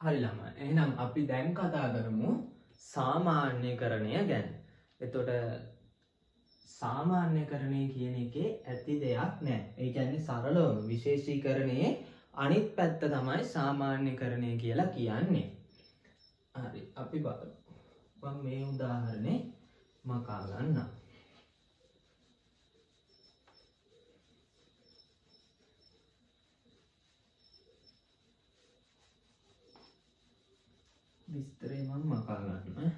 හරි ළමයි. එහෙනම් අපි දැන් කතා කරමු සාමාන්‍යකරණය ගැන. එතකොට සාමාන්‍යකරණය කියන එකේ ඇති දෙයක් නෑ. ඒ කියන්නේ සරලවම විශේෂීකරණයේ අනිත් පැත්ත තමයි සාමාන්‍යකරණය කියලා කියන්නේ. හරි අපි බලමු. මම මේ උදාහරණේ මකා විස්තරේ මම මකා ගන්න.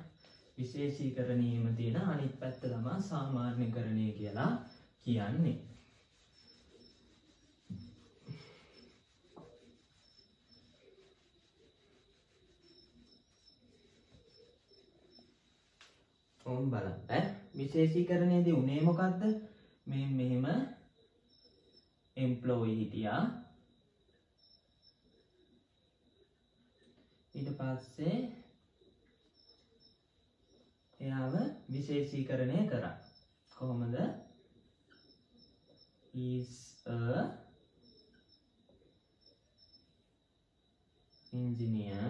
විශේෂීකරණයේම තියෙන අනිත් පැත්ත තමයි සාමාන්‍යකරණය කියලා කියන්නේ. ඔවුන් බලන්න විශේෂීකරණයේදී උනේ මොකක්ද මේ මෙහෙම එම්පලෝයි හිටියා ඊට පස්සේ එයාව විශේෂීකරණය කරා. කොහොමද? Is a engineer.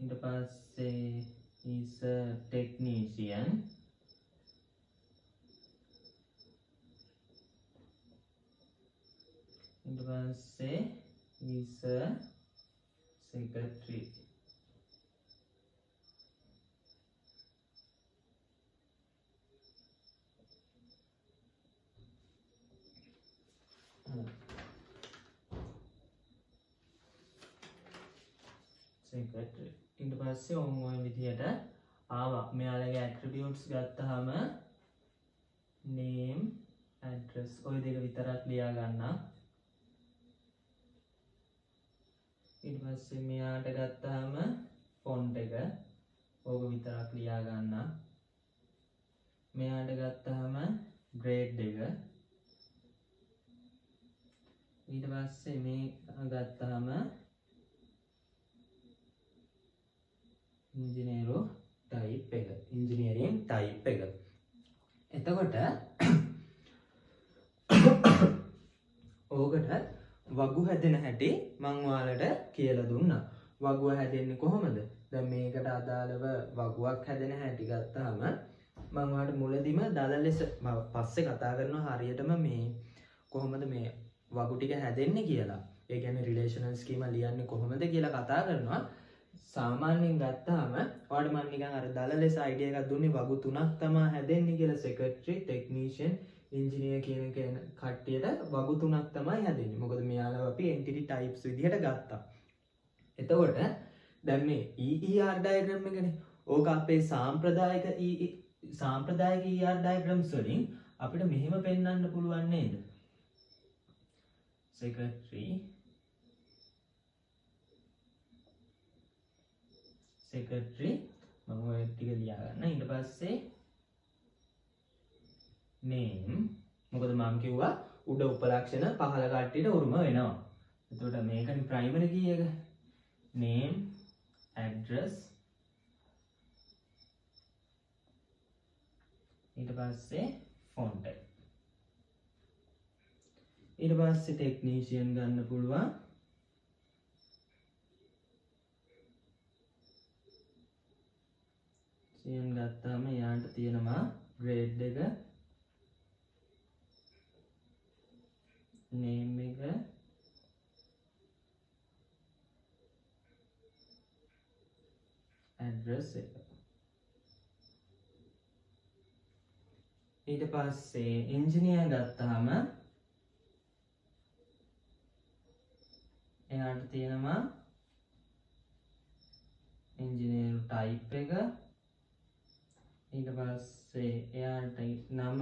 ඊට පස්සේ is a technician. ඊට පස්සේ is a secretary. සෙක්‍රටරි ඉට පස්සේ ඔන්ුවයි විදිහට ආවා. මෙයාලගේ ඇට්‍රබියුට්ස් ගත්තහම නේම් ඇට්‍රස් ඔය දෙක විතරක් ලියා ගන්නා. ඊට පස්සේ මෙයාට ගත්තාම ෆොන්ට් එක. ඕක විතරක් ලියා ගන්නම් මෙයාට ගත්තාම ග්‍රේඩ් එක. ඊට පස්සේ මේ ගත්තාම ඉංජිනේරු ටයිප් එක. ඉංජිනීරින් ටයිප් එක. එතකොට ඕකට වගු හැදෙන හැටි මංවාලට කියල දුන්න. වගුව හැදෙන්නේ කොහොමද? ද මේකට අදාළව වගුවක් හැදෙන හැටි ගත්තාම මංවාට මුලදිම දල ලෙස පස්සේ කතා කරනවා හරියටම මේ කොහොමද මේ වගුටික හැදෙන්නේ කියලා. ඒගැන රිලේෂනල් ස්කීම ලියන්නේ කොහොමද කියලා කතා කරනවා. සාමාන්‍යයෙන් ගත්තාම ඔයාට මම නිකන් අර දල ලෙස අයිඩියා එකක් දුන්නේ වගු තුනක් තමයි හැදෙන්නේ කියලා. සෙක්‍රටරි ටෙක්නීෂියන් ඉංජිනියර් කියන කෙන කට්ටියට වගු තුනක් තමයි හැදෙන්නේ. මොකද මෙයාලා අපි එන්ටිටි ටයිප්ස් විදිහට ගත්තා. එතකොට දැන් මේ EER ඩයග්‍රෑම් එකනේ. ඕක අපේ සාම්ප්‍රදායික සාම්ප්‍රදායික ER ඩයග්‍රෑම්ස් වලින් අපිට මෙහෙම පෙන්වන්න පුළුවන් නේද? secretary සෙකටරි මම ඔය ටික ලියාගන්න ඊට පස්සේ නේම් මොකද මම කිව්වා උඩ උපලක්ෂණ පහළ කට්ටියට උරුම වෙනවා. එතකොට මේකනේ ප්‍රයිමරි කී එක. Name address. ඊට පස්සේ font එක ඊට පස්සේ ටෙක්නීෂියන් ගන්න පුළුවන් සියන් ගත්තාම යාන්ට තියෙනවා ග්‍රේඩ් එක. නේම් එක ඇඩ්‍රස් එක. ඊට පස්සේ ඉංජිනිය ගත්තාම එයාට තියෙනවා ඉංජිනේරු ටයිප් එක. ඊට පස්සේ එයාට නම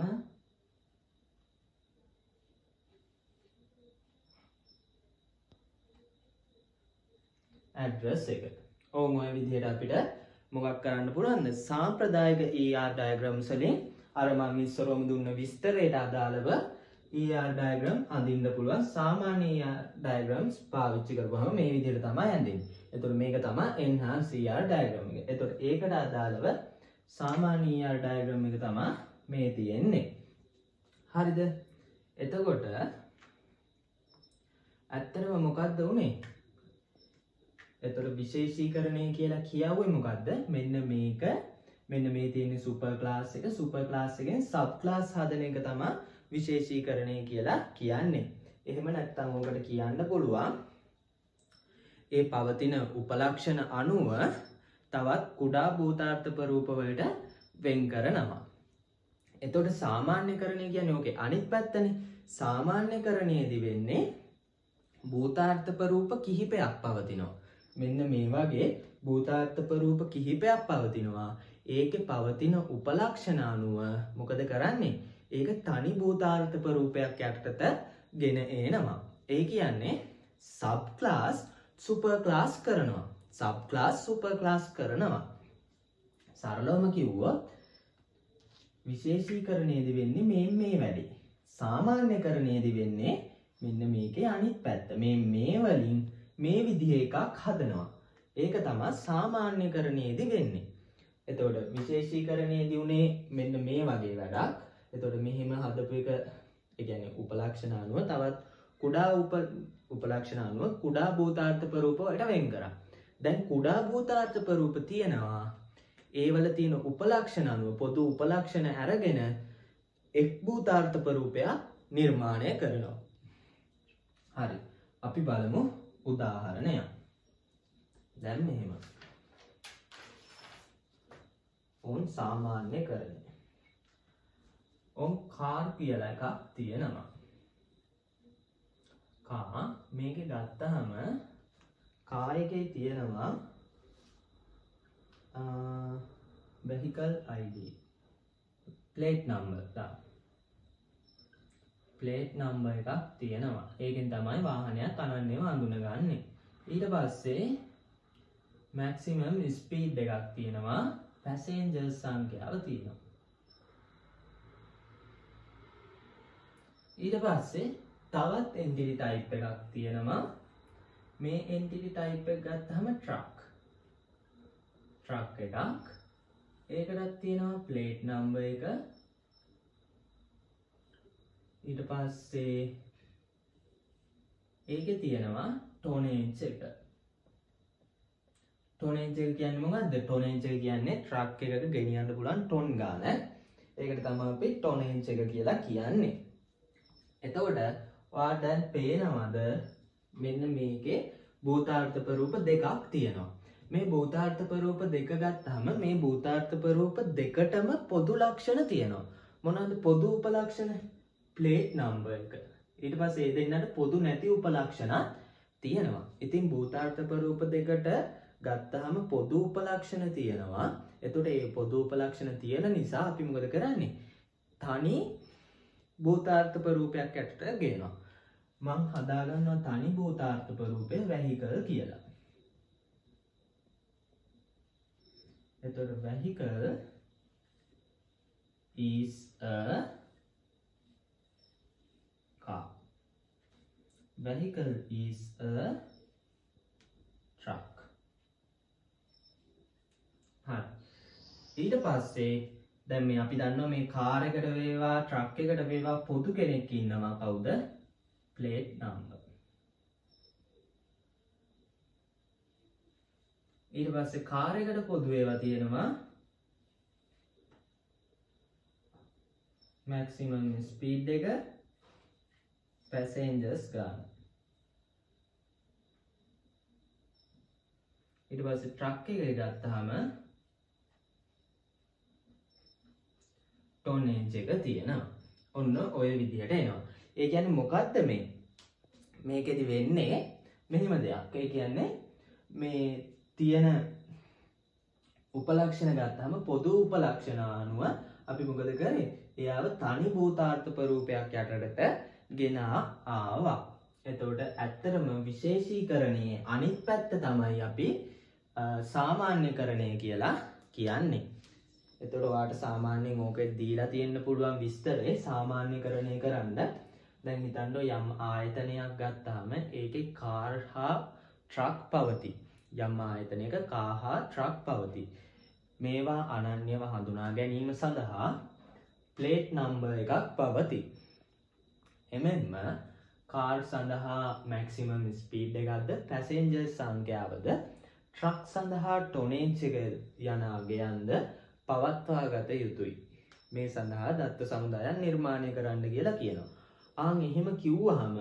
ඇඩ්‍රස් එක ඕම ඔය විදිහට අපිට මොකක් කරන්න පුළුවන්ද සාම්ප්‍රදායක ER ඩයග්‍රම්ස් වලින් අර මම ඉස්සරොම දුන්න විස්තරයට අදාළව ER ඩයග්‍රම් අඳින්න පුළුවන් සාමාන්‍ය ER ඩයග්‍රම්ස් පාවිච්චි කරපුවම මේ විදිහට තමයි අඳින්නේ. එතකොට මේක තමයි enhanced ER ඩයග්‍රම් එක. එතකොට ඒකට අදාළව සාමාන්‍ය ER ඩයග්‍රම් එක තමයි මේ තියෙන්නේ. හරිද? එතකොට ඇත්තරම මොකක්ද වනේ එතොට විශේෂීකරණය කියලා කියව්වේ මොකක්ද මෙන්න මේක. මෙන්න මේ තියෙන සුපර් ක්ලාස් එක. සුපර් ක්ලාස් එකෙන් සබ් ක්ලාස් හදන එක තමා විශේෂීකරණය කියලා කියන්නේ. එහෙම නැත්තං ඕකට කියන්න පුළුවන් ඒ පවතින උපලක්ෂණ අනුව තවත් කුඩා භූතාර්ථපරූපවලට වෙන් කරනවා. එතොට සාමාන්‍ය කරණය කියන ඕකේ අනිත් පැත්තන. සාමාන්‍ය කරණයේදි වෙන්නේ භූතාර්ථපරූප කිහිපයක් පවතිනවා. මෙන්න මේ වගේ භූතාර්ථපරූප කිහිපයක් පවතිනවා. ඒක පවතින උපලක්ෂණ අනුව මොකද කරන්නේ? ඒක තනි භූතාර්ථපරූපයක් යටතට ගෙන ඒනවා ඒ කියන්නේ සබ් ක්ලාස් සුපර් ක්ලාස් කරනවා. සබ් ක්ලාස් සුපර් ක්ලාස් කරනවා. සරලවම කිව්වොත් විශේෂීකරණයේදී වෙන්නේ මේ මේ වැඩි. සාමාන්‍ය කරණයේදී වෙන්නේ මෙන්න මේකේ අනිත් පැත්ත. මේ මේ වලින් මේ විදිහ එකක් හදනවා. ඒක තමා සාමාන්‍ය කරණයේදී වෙන්නේ. එතකොට විශේෂීකරණයේදී උනේ මෙන්න මේ වගේ වැඩක්. එතකොට මෙහිම හදපු එක ඒ කියන්නේ උපලක්ෂණ අනුව තවත් කුඩා උප උපලක්ෂණ අනුව කුඩා භූතාර්ථ ප්‍රරූප වලට වෙන් කරා. දැන් කුඩා භූතාර්ථ ප්‍රරූප තියෙනවා. ඒවල තියෙන උපලක්ෂණ අනුව පොදු උපලක්ෂණ අරගෙන එක් භූතාර්ථ ප්‍රරූපයක් නිර්මාණය කරනවා. හරි. අපි බලමු උදාහරණයක්. දැන් මෙහෙම. ඔවුන් සාමාන්‍ය කරන ඔවුන් කාර් කියලා එකක් තියෙනවා. කා මේක ගත්තහම කායකේ තියෙනවා vehicle ID plate number තා. ප්ලේට් නම්බ එකක් තියෙනවා. ඒකෙන් තමයි වාහනයක් අනන්නේව අඳුනගන්නේ. ඊට පස්සේ මැක්සිමම් ස්පීඩ් එකක් තියෙනවා. පැසේන්ජර් සංඛ්‍යාව තියෙනවා. ඊට පස්සේ තවත් එන්ටිරි ටයිප් එකක් තියෙනවා. මේ එන්ටිරි ටයිප් එක ගත්තහම ට්‍රක් ට්‍රක් එකක්. ඒකටත් තියෙනවා ප්ලේට් නම්බ එක. ඊට පස්සේ ඒක තියෙනවා ටෝනේන්ච් එක. ටෝනේන්ච් එක කියන්නේ මොකද්ද? ටෝනේන්ච් එක කියන්නේ ට්‍රක් එකක ගෙනියන්න පුළුවන් ටොන් ගාන. ඒකට තමයි අපි ටෝනේන්ච් එක කියලා කියන්නේ. එතකොට ඔයාට දැන් පේනවද? මෙන්න මේකේ භූතාර්ථ ප්‍රරූප දෙකක් තියෙනවා. මේ භූතාර්ථ ප්‍රරූප දෙක ගත්තාම මේ භූතාර්ථ ප්‍රරූප දෙකටම පොදු ලක්ෂණ තියෙනවා. මොනවද පොදු උපලක්ෂණ? ප්ලේට් නම්බ එක. ඊට පස් ඒ දෙන්නට පොදු නැති උපලක්ෂණත් තියෙනවා. ඉතින් භූතාර්ථපරූප දෙකට ගත්තහම පොදු උපලක්ෂණ තියෙනවා. එතුට ඒ පොදු උපලක්ෂණ තියෙන නිසා අපි මොකද කරන්නේ? තනි භූතාර්ථපරූපයක් ඇට ගේනවා. මං හදාගන්නවා තනි භූතාර්ථපරූපය වැහිකල් කියලා. එතොට වැහිකල් is a Vehicle is a truck. හරි. ඊට පස්සේ දැන් මේ අපි දන්නවා මේ කාර් එකට වේවා ට්‍රක් එකට වේවා පොදු කෙනෙක් ඉන්නවා කවුද? Plate number. ඊට පස්සේ කාර් එකට පොදු ඒවා තියෙනවා මැක්සිමම් ස්පීඩ් එක පැසෙන්ජර්ස් ගාන ඉට පස්ස ට්‍රක් එක ගත්තාම ටොන්නේජ් එක තියෙනවා. ඔන්න ඔය විදිහට එනවා. ඒ ගැන මොකක්ද මේ? මේකෙති වෙන්නේ මෙහෙම දෙයක්. ඒ කියන්නේ මේ තියෙන උපලක්ෂණ ගත්තහම පොදු උපලක්ෂණ අනුව අපි මොකද කරේ? එයාව තනි භූතාර්ථ පරූපයක් යටට ගෙනා ආවා. එතවට ඇත්තරම විශේෂීකරණයේ අනිත් පැත්ත තමයි අපි සාමාන්‍ය කරණය කියලා කියන්නේ. එතොට වාට සාමාන්‍යයෙන් ඕක දීලා තියෙන්න්න පුළුවන් විස්තරේ සාමාන්‍ය කරණය කරන්න. දැන් හිතන්ඩෝ යම් ආයතනයක් ගත්තාම ඒක කාර් හා ට්‍රක් පවති. යම් ආයතනයක කාහා ට්‍රක් පවති. මේවා අනන්‍යව හඳුනා ගැනීම සඳහා ප්ලේට් නම්බ එකක් පවති. එමෙන්ම කාර් සඳහා මැක්සිමම් ස්පීඩ් එකක්ද පැසෙන්ජර් සංඛ්‍යාවද ට්‍රක් සඳහා ටොනේච්චක යනාගයන්ද පවත්වා ගත යුතුයි. මේ සඳහා දත්ත සමුදායන් නිර්මාණය කරන්න කියලා කියනවා. ආං එහෙම කිව්වහම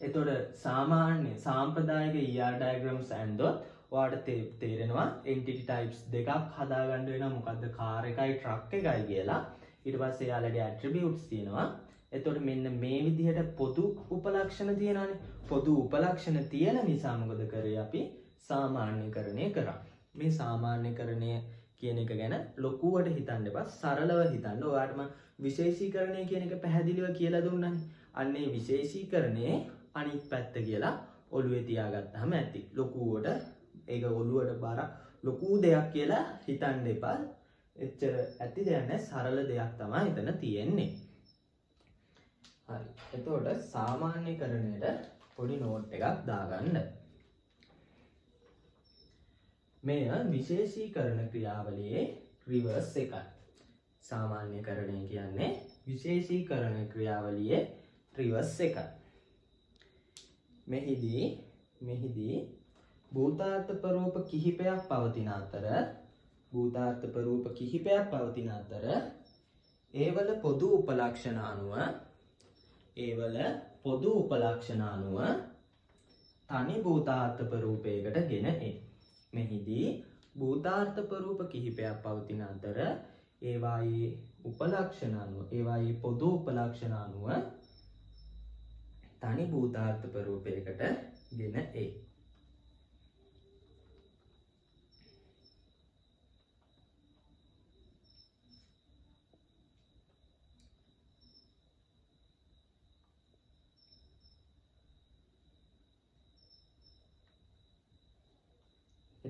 එතොට සාමාන්‍ය සාම්ප්‍රදායක ඊඩයිග්‍රම් සෑන්දොත් වාට තේරෙනවා එන්ටිටි ටයිප්ස් දෙකක් හදාගන්න වෙන මොකක්ද කාර එකයි ට්‍රක් එකයි කියලා. ඉට පස්සේ යාලගේ ඇට්‍රිබියුට්ස් තියෙනවා. එතොට මෙන්න මේ විදිහට පොදු උපලක්ෂණ තියෙනනේ පොදු උපලක්ෂණ තියෙන නිසාමකොද කරේ අපි? සාමාන්‍ය කරණය කරා. මේ සාමාන්‍ය කරණය කියන එක ගැන ලොකුවට හිතන්න පස් සරලව හිතන්න. ඔයාටම විශේෂීකරණය කියන එක පැහැදිලිව කියලා දුන්නන. අන්නේ විශේෂීකරණය අනිත් පැත්ත කියලා ඔළුවේ තියාගත්තහම ඇති. ලොකුවට ඒක ඔළුවට බර ලොකූ දෙයක් කියලා හිතන් දෙපා එච්චර ඇති දෙයන්න සරල දෙයක් තමා එතන තියෙන්නේ. හරි. එතෝට සාමාන්‍ය කරණයට පොඩි නෝට් එකක් දාගන්න. මෙය විශේෂී කරන ක්‍රියාවලියේ රිවර්ස් එකයි සාමාන්‍ය කරණය කියන්නේ විශේෂී කරන ක්‍රියාවලියේ රිවර්ස් එකයි මෙහිදී මෙහිදී භූතාර්ථපරූප කිහිපයක් පවතින අතර භූතාර්ථපරූප කිහිපයක් පවතින අතර ඒවල පොදු උපලක්ෂණ අනුව ඒවල පොදු උපලක්ෂණ අනුව තනි භූතාර්ථපරූපයකට ගෙන ඒ මෙහිදී භූතාර්ථපරූප කිහිපයක් පවතින අතර ඒවායේ උපලක්ෂණ අනුව ඒවායේ පොදු උපලක්ෂණ අනුව තනි භූතාර්ථපරූපයකට ගෙන ඒ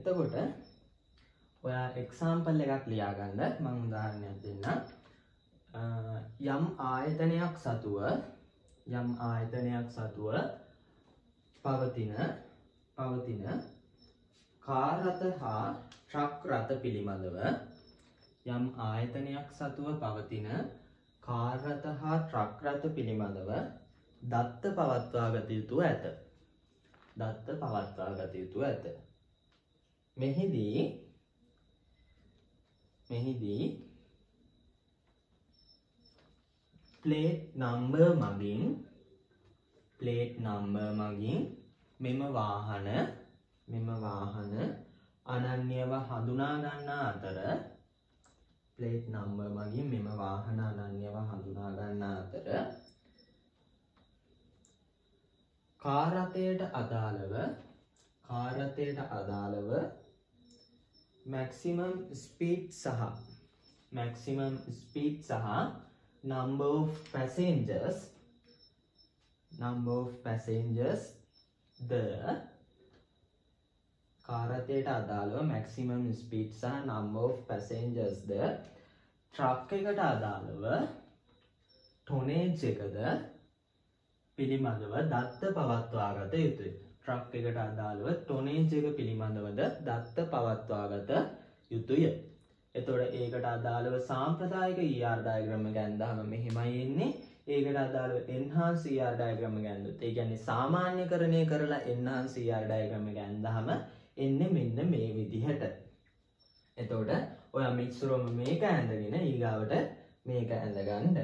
එතකොට ඔයා එක්සාම්පල් එකක් ලියාගන්න මං උදාහරණයක් දෙන්න යම් ආයතනයක් සතුව යම් ආයතනයක් සතුව පවතින පවතින කාරත හා ට්‍රක් රථ පිළිබඳව යම් ආයතනයක් සතුව පවතින කාරත හා ට්‍රක් රථ පිළිබඳව දත්ත පවත්වා ගත යුතු ඇත. දත්ත පවත්වා ගත යුතු ඇත. මෙහිදී මෙහිදී ප්ලේට් නම්බර් මගින් ප්ලේට් නම්බර් මගින් මෙම වාහන මෙම වාහන අනන්‍යව හඳුනා ගන්නා අතර ප්ලේට් නම්බර් මගින් මෙම වාහන අනන්‍යව හඳුනා ගන්නා අතර කාරතයට අදාළව කාරතයට අදාළව මැක්සිමම් ස්පීට් සහ මැක්සිමම් ස්පීට් සහ number of passengers number of passengers ද කාරතයට අදාළව මැක්සිමම් ස්පීට් සහ number of passengers ද ට්‍රක් එකට අදාළව ටොනේජ් එකද පිළිබඳව දත්ත පවත්වාගත යුතුයි. ට්‍රක් එකට අදාළව ටොනේජ් එක පිළිබඳවද දත්ත පවත්වාගත යුතුය. එතොට ඒකට අදාළව සාම්ප්‍රදායක ඊආර්ඩායග්‍රම ගැන්දහම මෙහෙමයි එන්නේ ඒකට අදාළව එන්හන්ස් ඊආර්ඩායග්‍රම ගැන්දුත් ඒ ගැන්නේ සාමාන්‍ය කරණය කරලා එන්හන්ස් ඊආර්ඩායග්‍රම ගැන්දහම එන්න මෙන්න මේ විදිහට. එතෝට ඔය මික්සුරොම මේක ඇඳගෙන ඊගාවට මේක ඇඳගන්ඩ.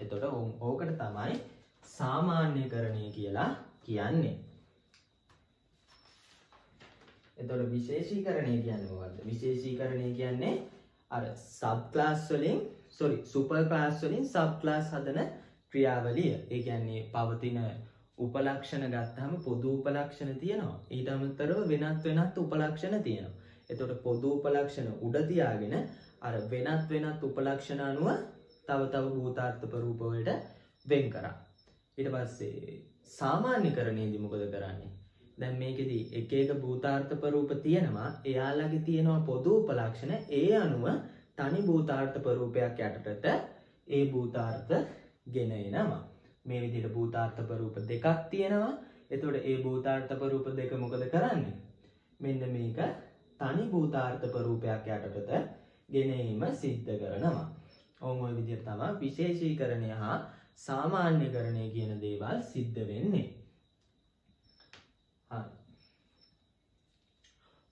එතොට ඕකට තමයි සාමාන්‍ය කරණය කියලා කියන්නේ. එතොට විශේෂීකරණය කියන්න මොකක්ද විශේෂීකරණය කියන්නේ අර සබ් ක්ලාස් වලින් සොරි සුපර් ක්ලාස් වලින් සබ් ක්ලාස් හදන ක්‍රියාවලිය. ඒ කියන්නේ පවතින උපලක්ෂණ ගත්තහම පොදු උපලක්ෂණ තියෙනවා. ඊට අමතරව වෙනත් වෙනත් උපලක්ෂණ තියෙනවා. එතොට පොදු උපලක්ෂණ උඩ තියාගෙන අර වෙනත් වෙනත් උපලක්ෂණ අනුව තව තව භූතාර්ථප රූපවලට වෙන් කරා. ඊට පස්සේ සාමාන්‍ය කරණයේදී මොකද කරන්නේ? දැන් මේකෙදී එක එක භූතාර්ථපරූප තියෙනවා. එයාලගේ තියෙනවා පොදු උපලක්ෂණ ඒ අනුව තනි භූතාර්ථපරූපයක් යටටට ඒ භූතාර්ථ ගෙන එනවා. මේ විදිහට භූතාර්ථපරූප දෙකක් තියෙනවා. එතකොට ඒ භූතාර්ථපරූප දෙක මොකද කරන්නේ? මෙන්න මේක තනි භූතාර්ථපරූපයක් යටටට ගෙනීම සිද්ධ කරනවා. ඔවුන් ওই විදිහට තමයි විශේෂීකරණය හා සාමාන්‍යකරණය කියන දේවල් සිද්ධ වෙන්නේ. හරි.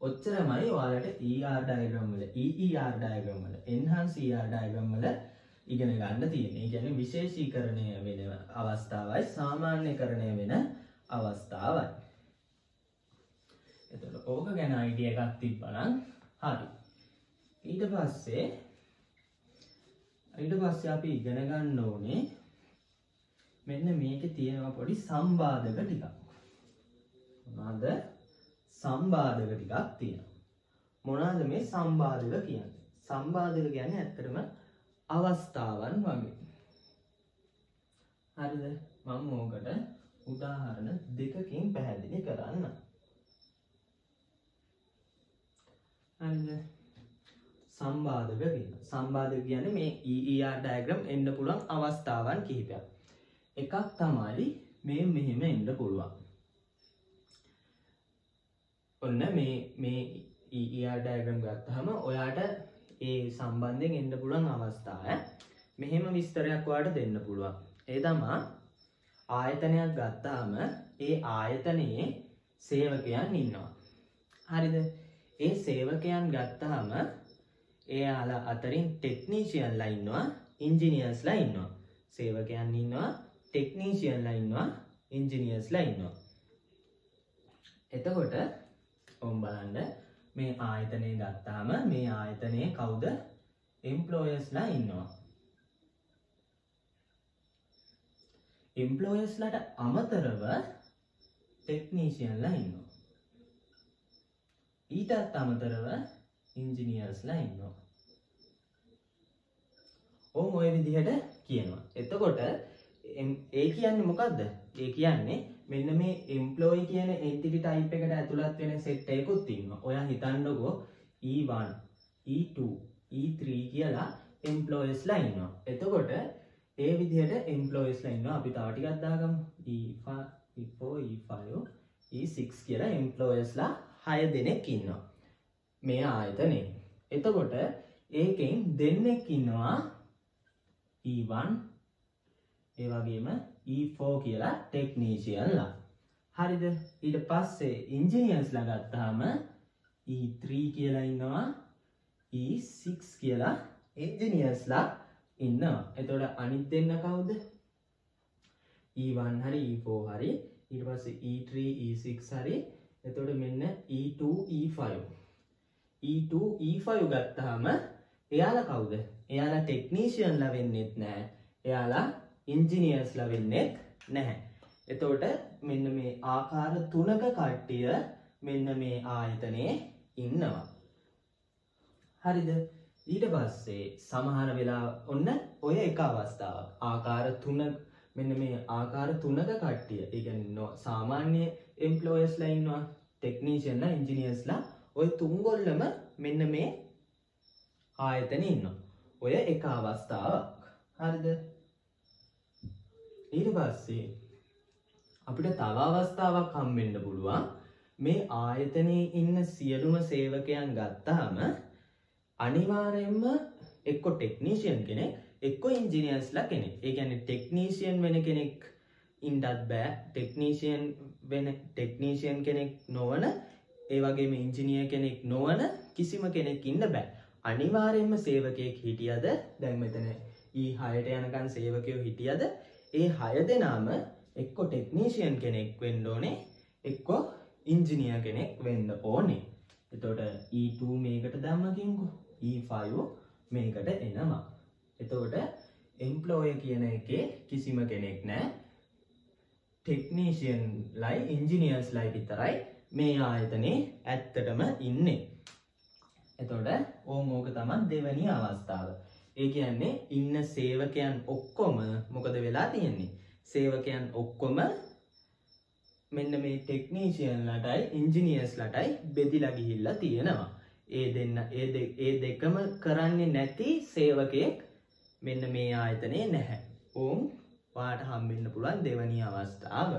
ඔච්චරමයි ඔයාලට ER ඩයග්‍රෑම් වල EER ඩයග්‍රෑම් වල enhance ER ඩයග්‍රෑම් වල ඉගෙන ගන්න තියෙන්නේ. ඒ කියන්නේ විශේෂීකරණය වෙන අවස්ථාවයි සාමාන්‍යකරණය වෙන අවස්ථාවයි. එතකොට ඕක ගැන අයිඩියා එකක් තිබ්බනම් හරි. ඊට පස්සේ ඊට පස්සේ අපි ඉගෙන ගන්න ඕනේ මෙන්න මේකේ තියෙනවා පොඩි සම්බාධක ටිකක්. මොනවාද? සම්බාධක ටිකක් තියෙනවා. මොනවාද මේ සම්බාධක කියන්නේ? සම්බාධක කියන්නේ ඇත්තටම අවස්ථාවන් වගේ. හරිද? මම ඕකට උදාහරණ දෙකකින් පැහැදිලි කරන්න. හරිද? සම්බාධක කියන. සම්බාධක කියන්නේ මේ EER diagram එන්න පුළුවන් අවස්ථාවන් කිහිපයක්. එකක් තමයි මේ මෙහෙම එන්න පුළුවන්. ඔන්න මේ මේ EER diagram ගත්තහම ඔයාට ඒ සම්බන්ධයෙන් එන්න පුළුවන් අවස්ථාව මෙහෙම විස්තරයක් ඔයාට දෙන්න පුළුවන්. ඒ තමා ආයතනයක් ගත්තාම ඒ ආයතනයේ සේවකයන් ඉන්නවා. හරිද? ඒ සේවකයන් ගත්තාම එයාලා අතරින් ටෙක්නීෂියන්ලා ඉන්නවා, ඉන්ජිනියර්ස්ලා ඉන්නවා. සේවකයන් ඉන්නවා, ටෙක්නීෂියන්ලා ඉන්නවා, ඉන්ජිනියර්ස්ලා ඉන්නවා. එතකොට ඔම් බලන්න මේ ආයතනය ගත්තාම මේ ආයතනයේ කවුද එම්පලෝයස්ලා ඉන්නවා. එම්පලෝයස්ලට අමතරව ටෙක්නීෂියන්ලා ඉන්නවා. ඊටත් අමතරව ඉන්ජිනියර්ස්ලා ඉන්නවා. ඕම ඔය විදිහට කියනවා. එතකොට ඒ කියන්නේ මොකක්ද? ඒ කියන්නේ මෙන්න මේ එම්පලෝයි කියන එන්ටිටි ටයිප් එකට ඇතුළත් වෙන සෙට් එකකුත් ඉන්නවා. ඔයා හිතන්නකෝ E1, E2, E3 කියලා එම්පලෝයස්ලා ඉන්නවා. එතකොට ඒ විදිහට එම්පලෝයස්ලා ඉන්නවා. අපි තව ටිකක් දාගමු. E5, E4, E5, E6 කියලා එම්පලෝයස්ලා 6 දෙනෙක් ඉන්නවා. මේ ආයතනේ. එතකොට ඒකෙන් දෙන්නෙක් ඉන්නවා E1 ඒ වගේම E4 කියලා ටෙක්නීෂියන්ලා. හරිද? ඊට පස්සේ ඉන්ජිනියර්ස්ලා ගත්තාම E3 කියලා ඉන්නවා E6 කියලා ඉන්ජිනියර්ස්ලා ඉන්නවා. එතකොට අනිත් දෙන්න කවුද? E1 හරි E4 හරි ඊට පස්සේ E3 E6 හරි එතකොට මෙන්න E2 E5 E2 E5 ගත්තාම එයාලා කවුද? එයාලා ටෙක්නීෂියන්ලා වෙන්නෙත් නෑ. එයාලා ඉන්ජිනියර්ස්ලා වෙන්නෙත් නැහැ. එතකොට මෙන්න මේ ආකාර තුනක කට්ටිය මෙන්න මේ ආයතනයේ ඉන්නවා. හරිද? ඊට පස්සේ සමහර වෙලා ඔන්න ඔය එක අවස්ථාවක්. ආකාර තුන මෙන්න මේ ආකාර තුනක කට්ටිය. ඒ කියන්නේ සාමාන්‍ය එම්ප්ලොයර්ස්ලා ඉන්නවා, ටෙක්නීෂියන්ලා, ඉන්ජිනියර්ස්ලා ඔය තුන්ගොල්ලම මෙන්න මේ ආයතන ඉන්නවා. ඔය එක අවස්ථාවක්. හරිද? ඊට පස්සේ අපිට තව අවස්ථාවක් හම්බෙන්න පුළුවන් මේ ආයතනයේ ඉන්න සියලුම සේවකයන් ගත්තාම අනිවාර්යෙන්ම එක්කො ටෙක්නීෂියන් කෙනෙක් එක්කො ඉන්ජිනියර්ස්ලා කෙනෙක්. ඒ කියන්නේ ටෙක්නීෂියන් වෙන කෙනෙක් ඉන්නත් බෑ. ටෙක්නීෂියන් වෙන ටෙක්නීෂියන් කෙනෙක් නොවන ඒ වගේම ඉංජිනියර් කෙනෙක් නොවන කිසිම කෙනෙක් ඉන්න බෑ. අනිවාර්යෙන්ම සේවකයෙක් හිටියද දැන් මෙතන E6ට යනකන් සේවකයෝ හිටියද ඒ හය දෙනාම එක්කො ටෙක්නීෂියන් කෙනෙක් වෙන්න ඕනේ එක්කො ඉංජිනියර් කෙනෙක් වෙන්න ඕනේ. එතකොට E2 මේකට දැම්ම කින්කෝ E5 මේකට එනවා. එතකොට එම්ප්ලෝය කියන එකේ කිසිම කෙනෙක් නෑ ටෙක්නීෂියන් ලයි ඉංජිනියර්ස් ලයි විතරයි මේ ආයතනේ ඇත්තටම ඉන්නේ. එතොට ඕම් ඕක තමන් දෙවැනි අවස්ථාව. ඒ කියන්නේ ඉන්න සේවකයන් ඔක්කොම මොකද වෙලා තියෙන්නේ. සේවකයන් ඔක්කොම මෙන්න මේ ටෙක්නීෂියන් ලටයි ඉංජිනියර්ස් ලටයි බෙදිලා ගිහිල්ලා තියෙනවා. ඒ දෙන්න ඒ දෙකම කරන්නේ නැති සේවකයෙක් මෙන්න මේ ආයතනය නැහැ. ඕම් පාට හම්බෙන්න පුළුවන් දෙවනි අවස්ථාව.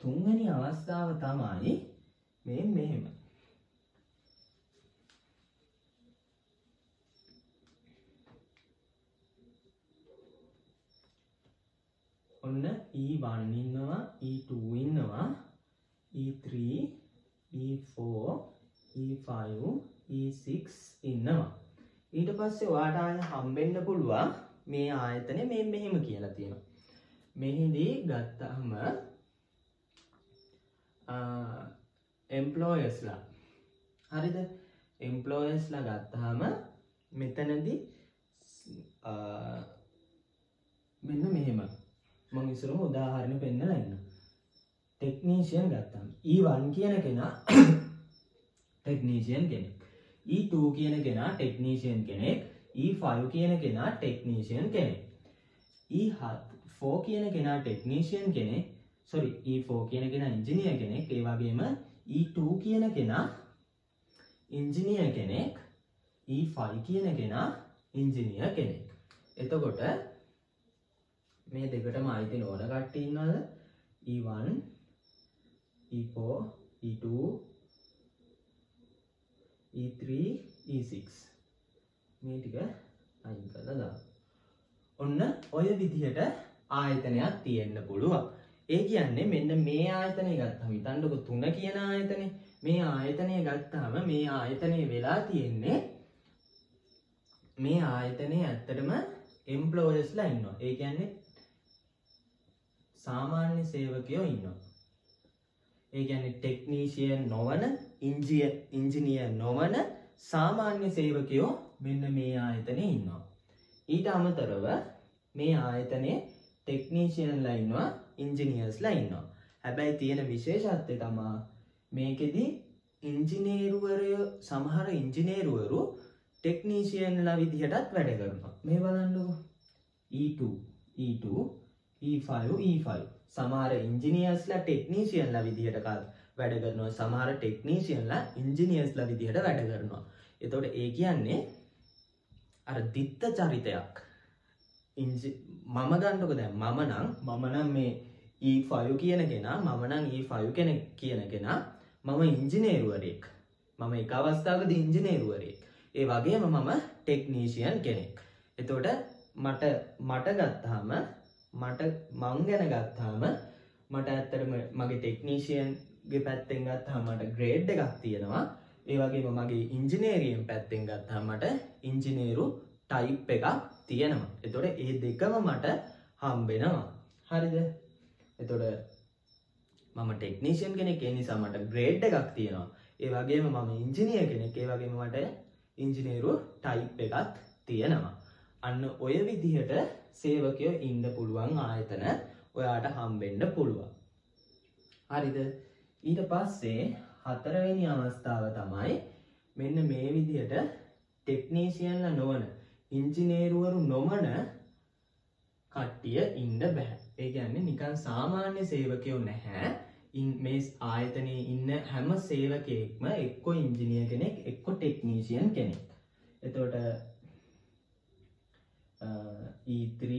තුන්වැනි අවස්ථාව තමයි මේ මෙහෙම. ඔන්න E1 ඉන්නවා E2 ඉන්නවා E3 E4 E5 E6 ඉන්නවා. ඊට පස්සේ වාට ආය හම්බෙන්න්න පුළුවන් මේ ආයතනය මේ මෙහෙම කියලා තියෙනවා. මෙහිදී ගත්තහම එම්පලෝයස්ලා හරිද? එම්පලෝයස්ලා ගත්තහම මෙතනදි මෙන්න මෙහෙම. මං ඉසරම උදාහරණ පෙන්නල ඉන්න ටෙක්නීෂයන් ගත්තම් ඊවන් e කියන කෙනා ටෙක්නීෂයන් කෙනෙක්. E2 කියන කෙනා ටෙක්නීෂයන් කෙනෙක්. E5 කියන කෙනා ටෙක්නීෂයන් කෙනෙක්. E4 කියන කෙනා ටෙක්නීෂයන් කෙනෙක්. සොරි E4 කියන කෙන ඉංජිනිය කෙනෙක්. ඒවාගේම E2 කියන කෙනා ඉංජිනිය කෙනෙක්. E5 කියන කෙනා ඉංජිනිය e කෙනෙක්. එතකොට මේ දෙකටම අයිති නෝන කට්ටඉන්නද E1 E4 E2 E3 E6 මේ ටික අයින් කළ දා ඔන්න ඔය විදිහට ආයතනයක් තියෙන්න්න පුළුවන්. ඒ කියන්නේ මෙන්න මේ ආයතනය ගත්තම හිතන්ඩක තුන කියන ආයතනය. මේ ආයතනය ගත්තාම මේ ආයතනය වෙලා තියෙන්නේ මේ ආයතනය ඇත්තටම එම්පලෝයස්ලා ඉන්නවා. ඒ කියන්නේ සාමාන්‍ය සේවකයෝ ඉන්නවා. ඒ ගැන ටෙක්නීෂියන් නොවන ඉංජිය ඉංජිනිය නොවන සාමාන්‍ය සේවකයෝ මෙන්න මේ ආයතනය ඉන්නවා. ඊට අමතරව මේ ආයතනය ටෙක්නීෂියන් ලයින්වා ඉංජිනියස් ලයින්නවා හැබැයි තියෙන විශේෂත්වය තමා මේකෙදි ඉංජිනේරුවරය සමහර ඉංජිනේරුවරු ටෙක්නීෂියන්ලා විදිහටත් වැඩ කරනවා. මේ බලන්නු E2 E2 E5 E5 සමහර ඉංජිනියස්ලා ටෙක්නීසියන්ලා විදිහට කාත් වැඩ කරනවා. සමහර ටෙක්නීසියන්ලා ඉංජිනියස්ලා විදිහට වැඩ කරනවා. එතොට ඒ කියන්නේ අර දිත්ත චරිතයක්. මම ගණ්ඩක දැ මම නං මමනම් මේ E5 කියන කෙනා මමනං E5 කෙනෙක් කියන කෙනා මම ඉංජිනේරුවරෙක් මම එක අවස්ථාවද ඉංජිනේරුවරෙක් ඒ වගේම මම ටෙක්නීෂියන් කෙනෙක්. එතෝට මට මට ගත්තාම මට මං ගැන ගත්තාම මට ඇත්තරම මගේ ටෙක්නීෂයන්ගේ පැත්තෙන් ගත්හා මට ග්‍රේඩ් එකක් තියෙනවා. ඒවගේ මගේ ඉංජිනේරියම් පැත්තෙන් ගත්හා මට ඉංජිනේරු ටයිප් එකක් තියෙනවා. එතොට ඒ දෙකම මට හම්බෙනවා. හරිද? එතොට මම ටෙක්නීෂන් කෙනෙක් නිසා මට ග්‍රේඩ් එකක් තියෙනවා. ඒ වගේම මම ඉංජිනිය කෙනෙක් ඒ වගේම මට ඉංජිනේරු ටයිප් එකත් තියෙනවා. අන්න ඔය විදිහට සේවකයෝ ඉන්ඩ පුළුවන් ආයතන ඔයාට හම්බෙන්ඩ පුළුවන්. හරිද? ඊට පස්සේ හතරවෙනි අවස්ථාව තමයි මෙන්න මේ විදිහට ටෙක්නීසියන්ල නොවන ඉංජිනේරුවරු නොමන කට්ටිය ඉන්ඩ බැහැ ඒ ගැන්නේ නිකන් සාමාන්‍ය සේවකයෝ නැහැ. මේ ආයතනය ඉන්න හැම සේවකයෙක්ම එක්කො ඉංජිනිය කෙනෙක් එක්කො ටෙක්නීසියන් කෙනෙක්. එතෝට E3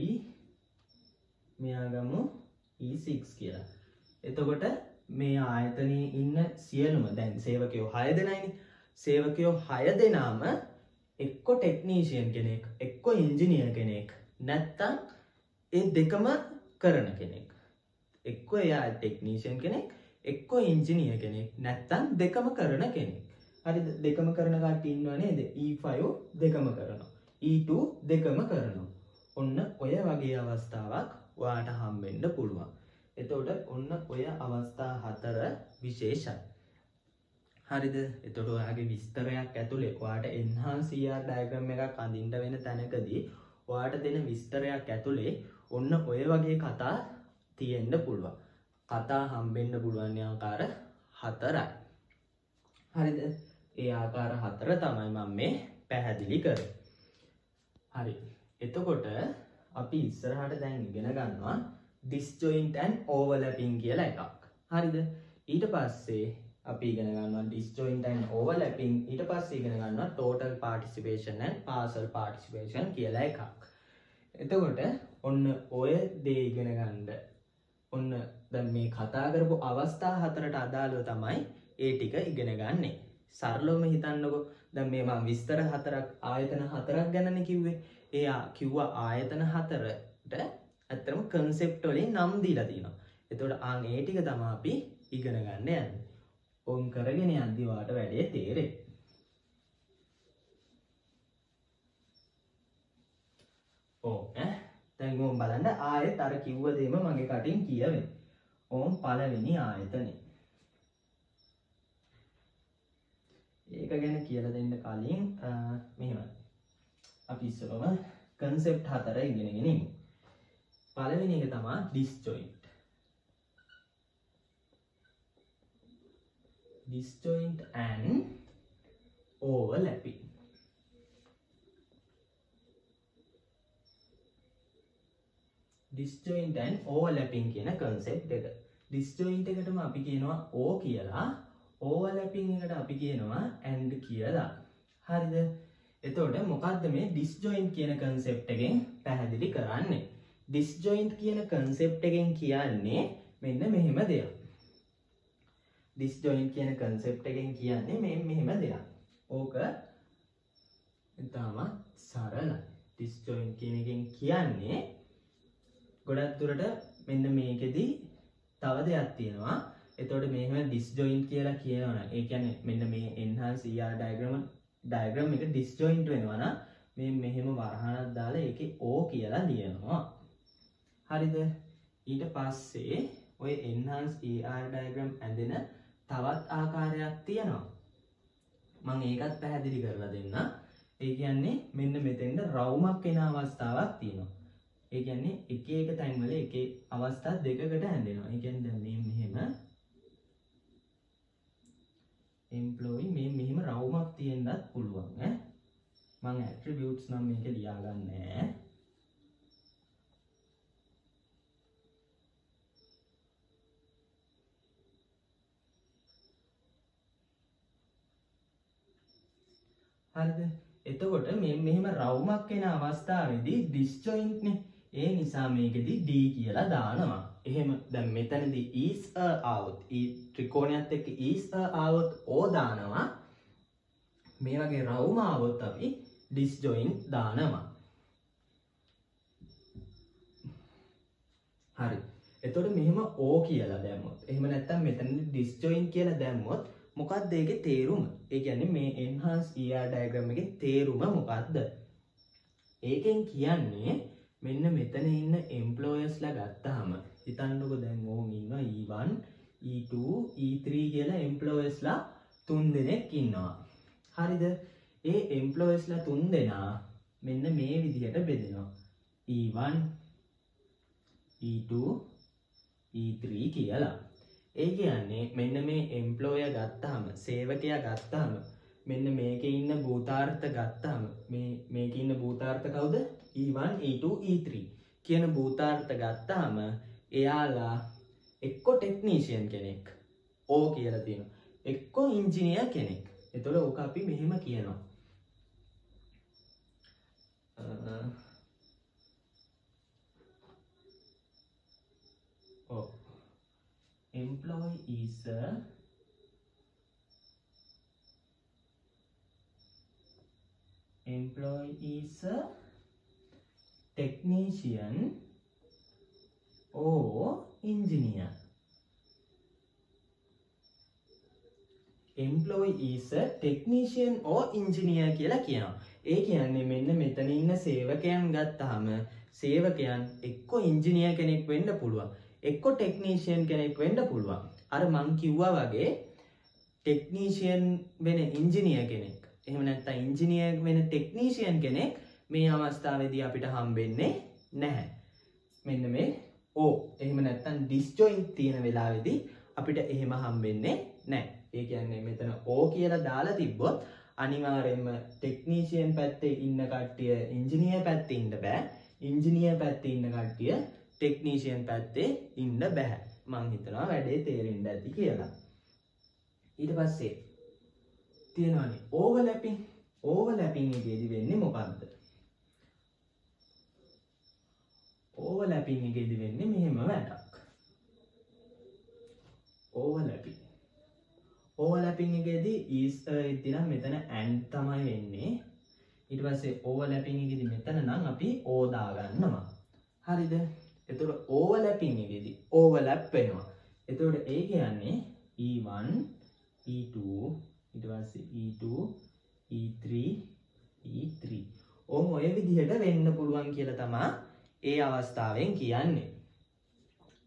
මෙයාගමු E6 කියලා. එතකොට මේ ආයතනය ඉන්න සියලුම දැන් සේවකයෝ හය දෙනයිනි. සේවකයෝ හය දෙනාම එක්කො ටෙක්නීෂයන් කෙනෙක් එක්කො ඉංජිනිය කෙනෙක් නැත්තං ඒ දෙකම කරන කෙනෙක්. එක්කො එයා ටෙක්නීෂන් කෙනෙක් එක්කො ඉංජිනිය කෙනෙක් නැත්තන් දෙකම කරන කෙනෙක්. හරි දෙකම කරන කට ඉන්නවනේ E5 දෙකම කරනවා. E2 දෙකම කරනවා. ඔන්න ඔය වගේ අවස්ථාවක් වාට හම්බෙන්ඩ පුළුවන්. එතෝට ඔන්න ඔය අවස්ථා හතර විශේෂයි. හරිද එතොට ඔයාගේ විස්තරයක් ඇතුළේ වාට එන්හන්සිR ඩයග්‍රම් එකක් අඳින්ට වෙන තැනකදී ඔයාට දෙන විස්තරයක් ඇතුළේ ඔන්න ඔය වගේ කතා තියෙන්ඩ පුළුවන්. කතා හම්බෙන්ඩ පුළුවන්්‍යාකාර හතරයි. හරිද ඒ ආකාර හතර තමයි මම මේ පැහැදිලි කර. හරි. එතකොට අපි ඉස්සරහට දැන් ඉගෙන ගන්නවා ඩිස්ජොයින්ටන් ඕවලපින් කියලා එකක්. හරිද? ඊට පස්සේ අපි ඉගෙන ගන්නවා ඩිස්ජොයින්ටන් ඕවලපින් ඊට පස්සේ ඉගෙන ගන්නවා ටෝටල් පාටිසිපේෂන් පාසල් පාටිසිපේෂන් කියලා එකක්. එතකොට ඔන්න ඔය දේ ඉගෙන ගණ්ඩ ඔන්න ද මේ කතා කරපු අවස්ථා හතරට අදාළව තමයි ඒ ටික ඉගෙන ගන්නේ. සරලෝම හිතන්නකො. ද මේවා විස්තර හතරක් ආයතන හතරක් ගැනන කිව්වේ. එයා කිව්වා ආයතන හතරට ඇත්තරම කන්සෙප්ට වලින් නම් දීලා තියෙනවා. එතකොට ආන් ඒ ටික තමයි අපි ඉගෙන ගන්න යන්නේ. ඔවුන් කරගෙන යද්දි වාට වැඩේ තේරෙයි. ඕ දැන් ඕම් බලන්න ආයෙත් අර කිව්ව දේම මගේ කටින් කියවෙන ඕම් පළවෙනි ආයතනේ. ඒක ගැන කියල දෙන්න කලින් මෙහෙම අපි ඉස්සරම කන්සෙප් හතර ඉගෙනගෙනින් පළවෙනි එක තමා ඩිස්චොයින්ට් disjoint and overlapping. disjoint and overlapping කියන concept එක. disjoint එකටම අපි කියනවා O කියලා. Overlapping එකට අපි කියනවා and කියලා. හරිද? එතකොට මොකක්ද මේ disjoint කියන concept එකෙන් පැහැදිලි කරන්නේ? disjoint කියන concept එකෙන් කියන්නේ මෙන්න මෙහෙම දෙයක්. ඩිස්ජොයින් කියන කන්සෙප් එකෙන් කියන්නේ මේ මෙහෙම දෙයක්. ඕක ඉතාමත් සරලයි. ඩිස්ජොයින් කියන එකෙන් කියන්නේ ගොඩක් දුරට මෙන්න මේකෙදී තව දෙයක් තියෙනවා. එතකොට මෙහෙම ඩිස්ජොයින්ට් කියලා කියනවනම් ඒ කියන්නේ මෙන්න මේ enhance ER diagram diagram එක ඩිස්ජොයින්ට් වෙනවා නම් මේ මෙහෙම වරහණක් දාලා ඒකේ O කියලා ලියනවා. හරිද? ඊට පස්සේ ඔය enhance ER diagram ඇඳෙන තවත් ආකාරයක් තියෙනවා. මං ඒකත් පැහැදිලි කරලා දෙන්න ඒ කියන්නේ මෙන්න මෙතෙන්ට රවුමක් එන අවස්ථාවක් තියෙනවා. ඒ කියන්නේ එක එක තැන්වල එක අවස්ථා දෙකකට හැඳෙනවා ඒ කියන්නේ දැන් මේ මෙහෙම එම්ප්ලොයි මේ මෙහෙම රවුමක් තියෙන්නත් පුළුවන් ඈ. මං ඇට්‍රිබියුට්ස් නම් මේක ලියාගන්නේ හරිද? එතකොට මේ මෙහෙම රවුමක් එන අවස්ථාවේදී ඩිස්ජොයින්ට්නේ ඒ නිසා මේකෙදි D කියලා දානවා. එහෙම දැ මෙතැනදී ඊස් ආවොත් ත්‍රිකෝණයක් එක්ක ඊස් ආවොත් ඕදානවා මේ වගේ රවුමාවොත් අපි ඩිස්ජොයින් දානවා. හරි. එතොට මෙහෙම ඕ කියලා දැම්මොත් එහම නැත්තම් මෙතන ඩිස්ජොයින් කියලා දැම්මොත් මොකක්ද ඒක තේරුම? ඒ ගැන මේ එන්හන්ස් ඊයා ඩයග්‍රම එක තේරුම මොකක්ද ඒකෙන් කියන්නේ මෙන්න මෙතන ඉන්න එම්පලෝයස්ලා ගත්තාම හිතන්නකෝ දැන් ඕන් ඉන්නවා E1, E2, E3 කියලා employersලා තුන් දෙනෙක් ඉන්නවා. හරිද? ඒ employersලා තුන් දෙනා මෙන්න මේ විදිහට බෙදෙනවා. E1, E2, E3 කියලා. ඒ කියන්නේ මෙන්න මේ එම්පලෝය ගත්තාම සේවකයා ගත්තාම මෙන්න මේක ඉන්න භූතාර්ථ ගත්තාම මේක ඉන්න භූතාර්ථ කවුද E1 E2 E3 කියන භූතාර්ථ ගත්තාම එයාලා එක්කො ටෙක්නීෂියන් කෙනෙක්. ඕ කියලා තියෙන එක්කො ඉංජිනිය කෙනෙක්. එතොළ ඕක අපි මෙහෙම කියනවා. ඕ employee is a employee is a technician. Or engineer. Employee is a technician or engineer කියලා කියනවා. ඒ කියන්නේ මෙන්න මෙතන ඉන්න සේවකයන් ගත්තාම සේවකයන් එක්ක ඉංජිනියර් කෙනෙක් වෙන්න පුළුවන්. එක්කො ටෙක්නීෂයන් කෙනෙක් වෙන්න පුළුවන්. අර මං කිව්වා වගේ ටෙක්නීෂයන් වෙන ඉංජිනිය කෙනෙක්. එහෙම නැත්තා ඉංජිනිය වෙන ටෙක්නීෂයන් කෙනෙක් මේ අවස්ථාවදී අපිට හම්බෙන්නේ නැහැ. මෙන්න මේ ඕ එහෙම නැත්තන් ඩිස්ජොයින් තියෙන වෙලාවෙදී අපිට එහෙම හම්බෙන්නේ නෑ. ඒ කියන්නේ මෙතන ඕ කියලා දාලා තිබ්බොත් අනිවාරෙන්ම ටෙක්නීෂයන් පැත්තේ ඉන්න කට්ටිය ඉංජිනිය පැත්ත ඉන්න බෑ. ඉංජිනිය පැත්ත ඉන්න කට්ටිය ටෙක්නීෂයන් පැත්තේ ඉන්න බැහැ මං හිතනවා වැඩේ තේරෙන්ඩ ඇති කියලා. ඊට පස්සේ තියෙනවානේ ඕව ලැපින් ඕව ලැපින් එකේදි වෙන්නේ මොකක්ද ඕව ලැපින් එකේදි වෙන්නේ මෙහෙම වැඩක්. ඕව ලැපි ඕව ලැපින් එකේදී ඊස් ඉතිනම් මෙතන ඇන් තමයි වෙන්නේ. ඊට පස්සේ ඕව ලැපින් එකේදී මෙතන නම් අපි ඕදාගන්නවා හරිද? එතුට ඕවලැපින් එකෙදි ඕවලැප් වෙනවා එතවට ඒ කියන්නේ E1 E2 ඉටවස්ස E2 E3 E3 ඕම ඔය විදිහට වෙන්න පුළුවන් කියල තමා ඒ අවස්ථාවෙන් කියන්නේ.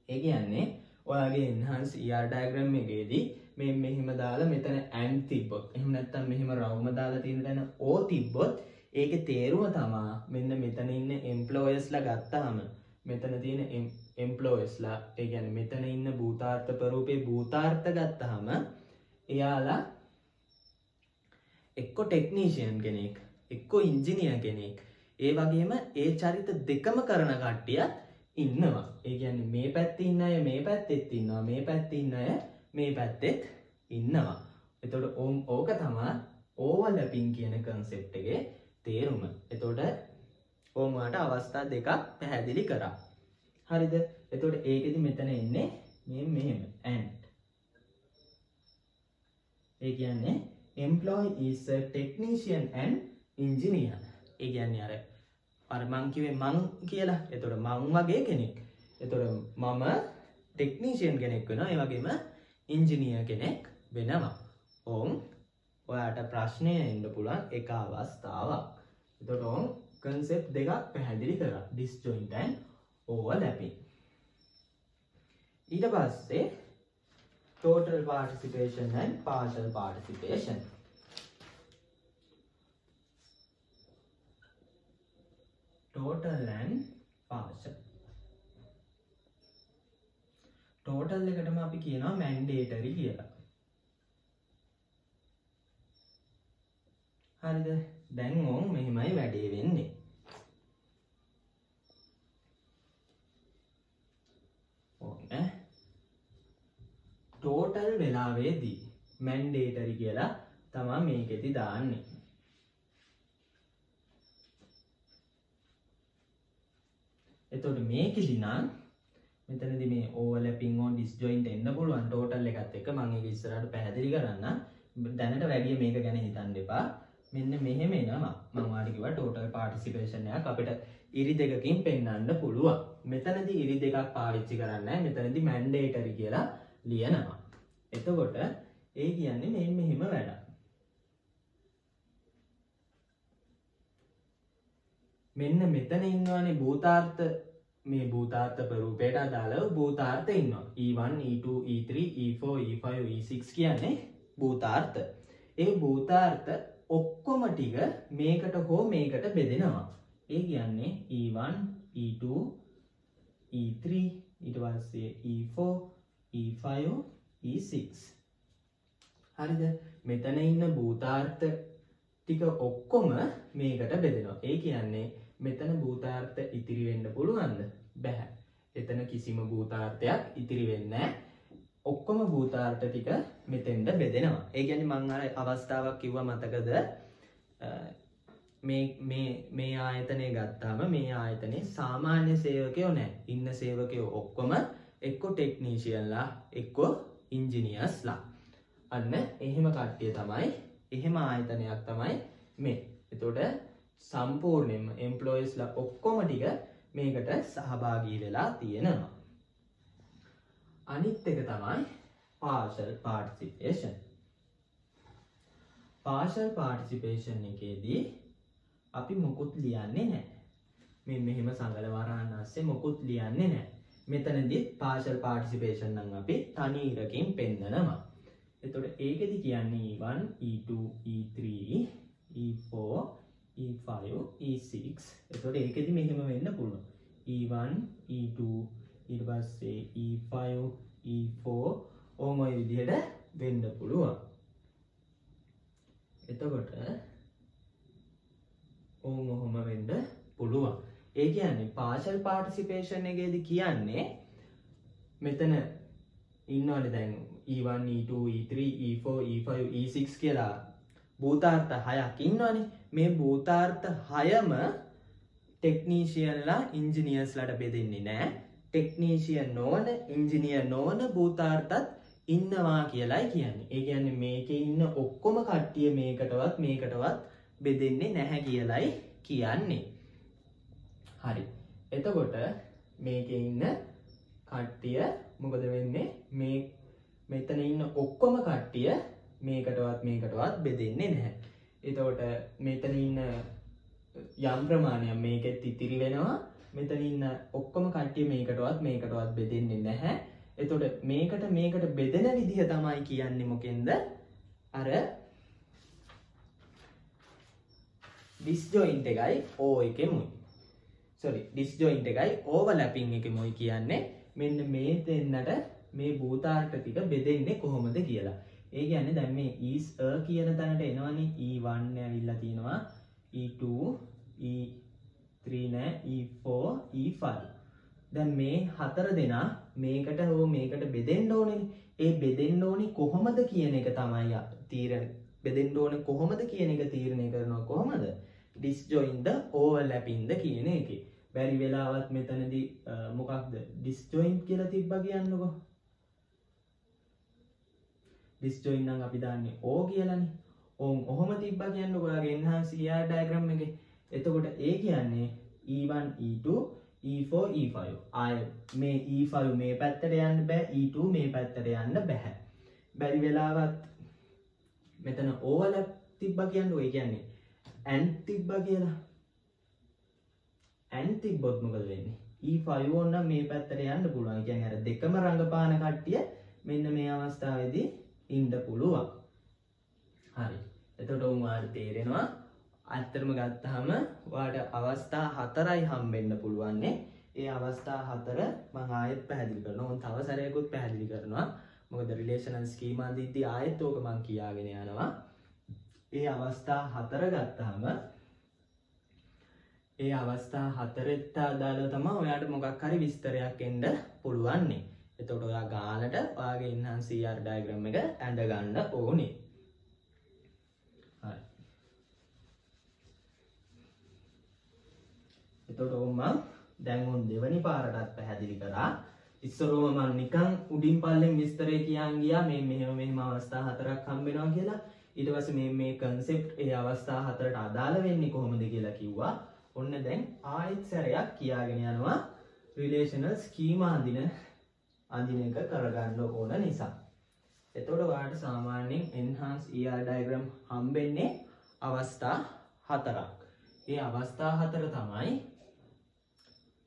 ඒ කියන්නේ ඔයාගේ ඉන්හන්ස් ඊර්ඩෑග්‍රම් එකේදී මේ මෙහෙම දාලා මෙතන ඇන් තිබොත් එහම නැත්තම් මෙහෙම රවම දාලා තියෙන තැන ඕ තිබ්බොත් ඒක තේරුම තමා මෙන්න මෙතන ඉන්න එම්පලෝයස්ල ගත්තාම මෙතන තියෙන එම්පලෝස්ලා ඒගැන මෙතන ඉන්න භූතාර්ථ පරූපය භූතාර්ථ ගත්තහම එයාලා එක්කො ටෙක්නීෂයන් කෙනෙක් එක්කො ඉංජිනිය කෙනෙක් ඒ වගේම ඒ චරිත දෙකම කරන කට්ටියත් ඉන්නවා. ඒගැන මේ පැත්තින්න අය මේ පැත්තෙත් ඉන්නවා. මේ පැත්තින්න අය මේ පැත්තෙත් ඉන්නවා. එතොට ඕම් ඕක තමා ඕවල් ලැපින් කියන කන්සෙප්ටගේ තේරුම. එතොට ඕමට අවස්ථා දෙකක් පැහැදිලි කරා. හරිද? එතොට ඒකෙදි මෙතන එන්නේ මේ මෙහෙම. ඇන්ට් ඒ කියන්නේ employ is a technician and engineer. ඒ කියන්නේ අර අර මං කිව්වේ මං කියලා. එතකොට මං වගේ කෙනෙක්. එතකොට මම ටෙක්නීෂියන් කෙනෙක් වෙනවා. ඒ වගේම ඉංජිනියර් කෙනෙක් වෙනවා. ඕම් ඔයාට ප්‍රශ්නය එන්න පුළුවන් එක අවස්ථාවක්. එතකොට ඕම් කන්සෙප් දෙකක් පැහැදිලි කර. ඩිස්ජොයින්ටන් ඕවලැපින් ඊට පස්සේ total participation and partial participation. Total and partial total එකටම අපි කියනවා mandatory කියලා. හරිද? දැන් ඕන් මෙහෙමයි වැඩේ වෙන්නේ. ඕන්න. ටෝටල් වෙලාවේදී මැන්ඩේටරි කියලා තමා මේකෙති දාන්නේ. එතොට මේකෙදිනා මෙතනදි මේ ඕවල පින්ෝ ඩිස්ජොයින්ට එන්න පුළුවන්. ටෝටල් එකත් එක මගේ විස්සරට පැහැදිලි කරන්න දැනට වැඩිය මේක ගැන හිතන් දෙපා මෙන්න මෙහෙම එනවා. මංවාටිකිව ටෝටල් පාටිසිපේෂණයක් අපිට ඉරි දෙකකින් පෙන්න්න පුළුවන්. මෙතනදි ඉරි දෙකක් පාවිච්චි කරන්න මෙතනදි මැන්ඩේටරි කියලා ලියනවා. එතකොට ඒ කියන්නේ මෙ මෙහෙම වැඩ මෙන්න මෙතන ඉන්නවානේ භූතාර්ථ. මේ භූතාර්ථ පරූපයට අදාළව භූතාර්ථ ඉන්නවා. E1 E2 E3 E4 E5 E6 කියන්නේ භූතාර්ථ. ඒ භූතාර්ථ ඔක්කොම ටික මේකට හෝ මේකට බෙදෙනවා. ඒ කියන්නේ E1 E2 E3 ඊට පස්සේ E4 E5 E6 හරිද? මෙතන ඉන්න භූතාර්ථ ටික ඔක්කොම මේකට බෙදෙනවා. ඒ කියන්නේ මෙතන භූතාර්ථ ඉතිරි වෙන්න පුළුවන්ද? බැහැ. එතන කිසිම භූතාර්ථයක් ඉතිරි වෙන්න ඔක්කොම භූතාර්ථ ටික මෙතෙන්ට බෙදෙනවා. ඒ ගැනි මංහර අවස්ථාවක් කිව්ව මතකද? මේ ආයතනය ගත්තාම මේ ආයතනය සාමාන්‍ය සේවකයෝ නෑ ඉන්න සේවකයෝ ඔක්කොම එක්කො ටෙක්නීශයල්ලා එක්කෝ ඉංජිනියස්ලා අන්න එහෙම කට්ටිය තමයි එහෙම ආයතනයක් තමයි මේ. එතොට සම්පූර්ණයම එම්පලෝයිස්ලා ඔක්කොම ටික මේකට සහභාගී වෙලා තියෙනවා. අනිත් එක තමයි පාර්ශල් පාර්ටිසිපේෂන් පාර්ශල් පාර්ටිසිපේෂන් එකේදී අපි මොකුත් ලියන්නේ නෑ මේ මෙහෙම සංගල වරන්න අස්සේ මොකුත් ලියන්නේ නෑ මෙතනදි පාර්ශල් පාර්ටිසිපේෂන් නම් අපි තනීරකින් පෙන්දනවා එතොට ඒකෙදි කියන්නේ E1 E2 E3 E4 E5 E6 එතොට ඒකෙදි මෙහෙම වෙන්න පුළුව E1 E2 ඉට පස්සේ E5 E4 ඕම ඔය විදිහට වෙන්න පුළුවන්. එතකොට ඕම ඔහොම වෙන්ඩ පුළුවන්. ඒ කියන්නේ පාශල් පාටිසිපේෂන් එකේද කියන්නේ මෙතන ඉන්නවන දැන් E1 E2 E3 E4 E5 E6 කියලා භූතාර්ථ හයක් ඉන්නවනේ. මේ භූතාර්ථ හයම ටෙක්නීෂියන්ලා ඉංජිනියස්ලට බෙදෙන්නේ නෑ. ටෙක්නීෂිය නොවන ඉංජිනිය නොවන භූතාර්ථත් ඉන්නවා කියලායි කියන්නේ. ඒ කියන්නේ මේක ඉන්න ඔක්කොම කට්ටිය මේකටවත් මේකටවත් බෙදෙන්නේ නැහැ කියලයි කියන්නේ. හරි. එතකොට මේක ඉන්න කට්ටිය මොකද වෙන්නේ? මේ මෙතන ඉන්න ඔක්කොම කට්ටිය මේකටවත් මේකටවත් බෙදෙන්නේ නැහැ. එතකොට මෙතන ඉන්න යම් ප්‍රමාණයක් මේකෙත් ඉතිරි වෙනවා. මෙතන ඉන්න ඔක්කොම කට්ටිය මේකටවත් මේකටවත් බෙදෙන්නේ නැහැ. එතොට මේකට මේකට බෙදෙන විදිහ තමයි කියන්නේ මොකෙන්ද? අර ඩිස්ජොයින්ට එකයි ඕ එක මුයි සොරි ඩිස්ජොයින්ට එකයි ඕව ලැපින් එක මොයි කියන්නේ මෙන්න මේ දෙන්නට මේ භූතාර්ථ ටික බෙදෙන්නේ කොහොමද කියලා. ඒ ගැන දැම් මේ ඊස් කියන තැනට එනවනි. ඊවන්න e ඇවිල්ලා තියෙනවා. E2 E3 නෑ E4 E5 දැන් මේ හතර දෙනා මේකට හෝ මේකට බෙදෙන්ඩ ඕනෙන් ඒ බෙදෙන්ඩ ඕනි කොහොමද කියන එක තමයි තීර බෙදෙන්ඩ ඕන කොහොමද කියන එක තීරණය කරනවා කොහොමද? ඩිස්ජොයින්ද ඕවල් ලැපින්ද කියන එක. බැරි වෙලාවත් මෙතනද මොකක්ද? ඩිස්ජොයින්් කියලා තිබ්බ කියන්නකො. ඩිස්ජොයින්නම් අපි දන්නේ ඕ කියලනි. ඕම් ඔහොම තිබ්බ කියන්න ඔයාගේ එන්හා සියා ඩයිග්‍රම් එක. එතකොට ඒ කියන්නේ E1 E2 E4 E5 ආය මේ E5 මේ පැත්තට යන්න බෑ E2 මේ පැත්තට යන්න බැහැ බැරි වෙලාවත් මෙතන ඕවල තිබ්බ කියන්න ඔය කියන්නේ ඇන් තිබ්බ කියලා. ඇන් තිබ්බොත් මොකද වෙන්නේ? E5 ඔන්න මේ පැත්තට යන්න පුළුවන්. කියන්නේ අර දෙකම රඟපාන කට්ටිය මෙන්න මේ අවස්ථාවේදී ඉන්න පුළුවන්. හරි. එතකොට උන්වාට තේරෙනවා අත්තරම ගත්තහම වාට අවස්ථා හතරයි හම්බෙන්න්න පුළුවන්නේ. ඒ අවස්ථා හතර මංආයත් පැහැදිලි කරන ඔන් තව සරයකුත් පැහැදිලි කරනවා. මොකද රිලේෂනල් ස්කීමා දිද්දි ආයත් ඕක මං කියාගෙන යනවා. ඒ අවස්ථා හතර ගත්තහම ඒ අවස්ථා හතරෙත්ත අදාළ තම ඔයාට මොකක් හරි විස්තරයක් එන්ඩ පුළුවන්නේ. එතොට ඔයා ගාලට ඔයාගේ ඉන්හන් සර් ඩයිග්‍රම් එක ඇඩ ගණ්ඩ ඕනේ. එතොට ඔම්මන් දැන්ගුන් දෙවනි පාරටත් පැහැදිලි කරා. ඉස්සරෝම මන් නිකං උඩින් පල්ලෙන් විස්තරය කියන් ගියා. මේ මෙහෙම මෙම අවස්ථා හතරක් හම්බෙනවා කියලා. ඉටවස මේ මේ කන්සෙප් ඒ අවස්ථා හතරට අදාළ වෙන්නේ කොහොමද කියලා කිව්වා. ඔන්න දැන් ආයිත් සැරයක් කියාගෙන යනවා. රිලේෂනල් ස්කීම අඳින අඳින එක කරගන්න ඕන නිසා. එතොට වාට සාමාන්‍යෙන් එන්හන්ස් ER ඩයිග්‍රම් හම්බෙන්නේ අවස්ථා හතරක්. ඒ අවස්ථා හතර තමයි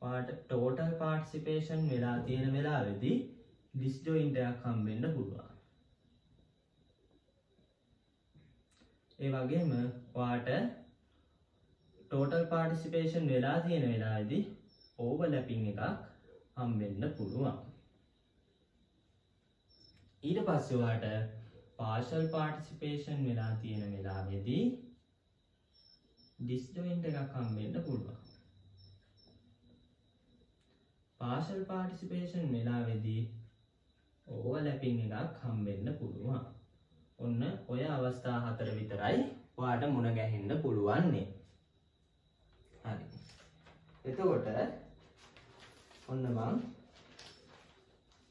පාට ටෝටල් පාර්ටිසිපේෂන් වෙලා තියෙන වෙලා වෙදි ඩිස්ජෝයින්ටයක් හම්බෙන්ඩ පුළුවන්. ඒ වගේම වාට ටෝටල් පාර්ටිසිපේෂන් වෙලා තියෙන වෙලාදි ඕව ලැපින් එකක් හම්බෙන්ඩ පුළුවන්. ඊට පස්සවාට පාශල් පාර්ටිසිපේෂන් වෙලා තියෙන වෙලාවෙදී ඩිස්ජොයින්ට එකක් හම්බෙන්ඩ පුළුවන්. පාශල් පාටිසිපේෂන් වෙලා වෙදී ඕව ලැපින් එකක් හම්බෙන්න පුළුවන්. ඔන්න ඔය අවස්ථා හතර විතරයි වාට මුණ ගැහෙන්ඩ පුළුවන්නේ හරි. එතකොට ඔන්න මං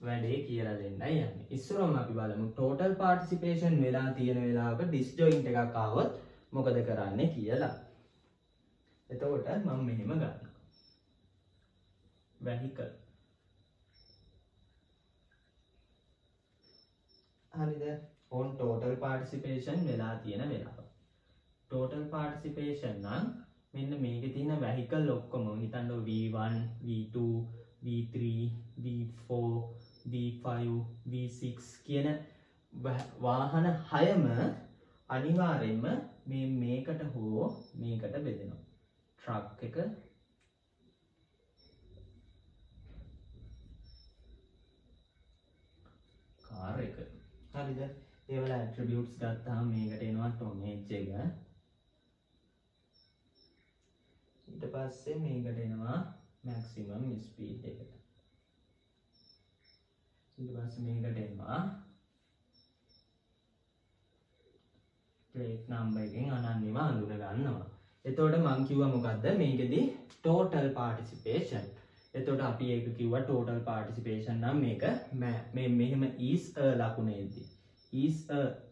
වැඩේ කියලා දෙන්න යන්න. ඉස්සරොම අපි බලමු ටෝටල් පාටිසිපේෂන් වෙලා තියෙන වෙලාක ඩිස්ජොයින්ට එකක් ආවොත් මොකද කරන්න කියලා. එතකොට මං මෙහෙම ගන්න vehicle. හරිද ඔන් ටෝටල් පාර්ටිසිපේෂන් වෙලා තියෙන වෙලාව. ටෝටල් පාර්ටිසිපේෂන් නම් මෙන්න මේක තියෙන වැහිකල් ඔක්කොම හිතන්ඩ V1 V2 V3 V4 V5 V6 කියන වාහන හයම අනිවාරෙන්ම මේ මේකට හෝ මේකට බෙදෙනවා. ට්‍රක් එක. කාර එක. හරිද? ඒවල ඇට්‍රිබියුට්ස් ගත්තා මේකට එනවා ටොමේජ් එක. ඊට පස්සේ මේකට එනවා මැක්සිමම් ස්පීඩ් එකට. ඊට පස්සේ මේකට එනවා. ප්ලේට් නම්බර් එකෙන් අනන්‍යව අඳුන ගන්නවා. එතකොට මං කිව්වා මොකද්ද? මේකෙදි ටෝටල් පාර්ටිසිපේෂන් එතොට අපි ඒක කිව්ව ටෝටල් පාර්ටිසිපේෂන් නම් මේක මේ මෙහෙම ඊස් ලකුණේද්දි. ඊස්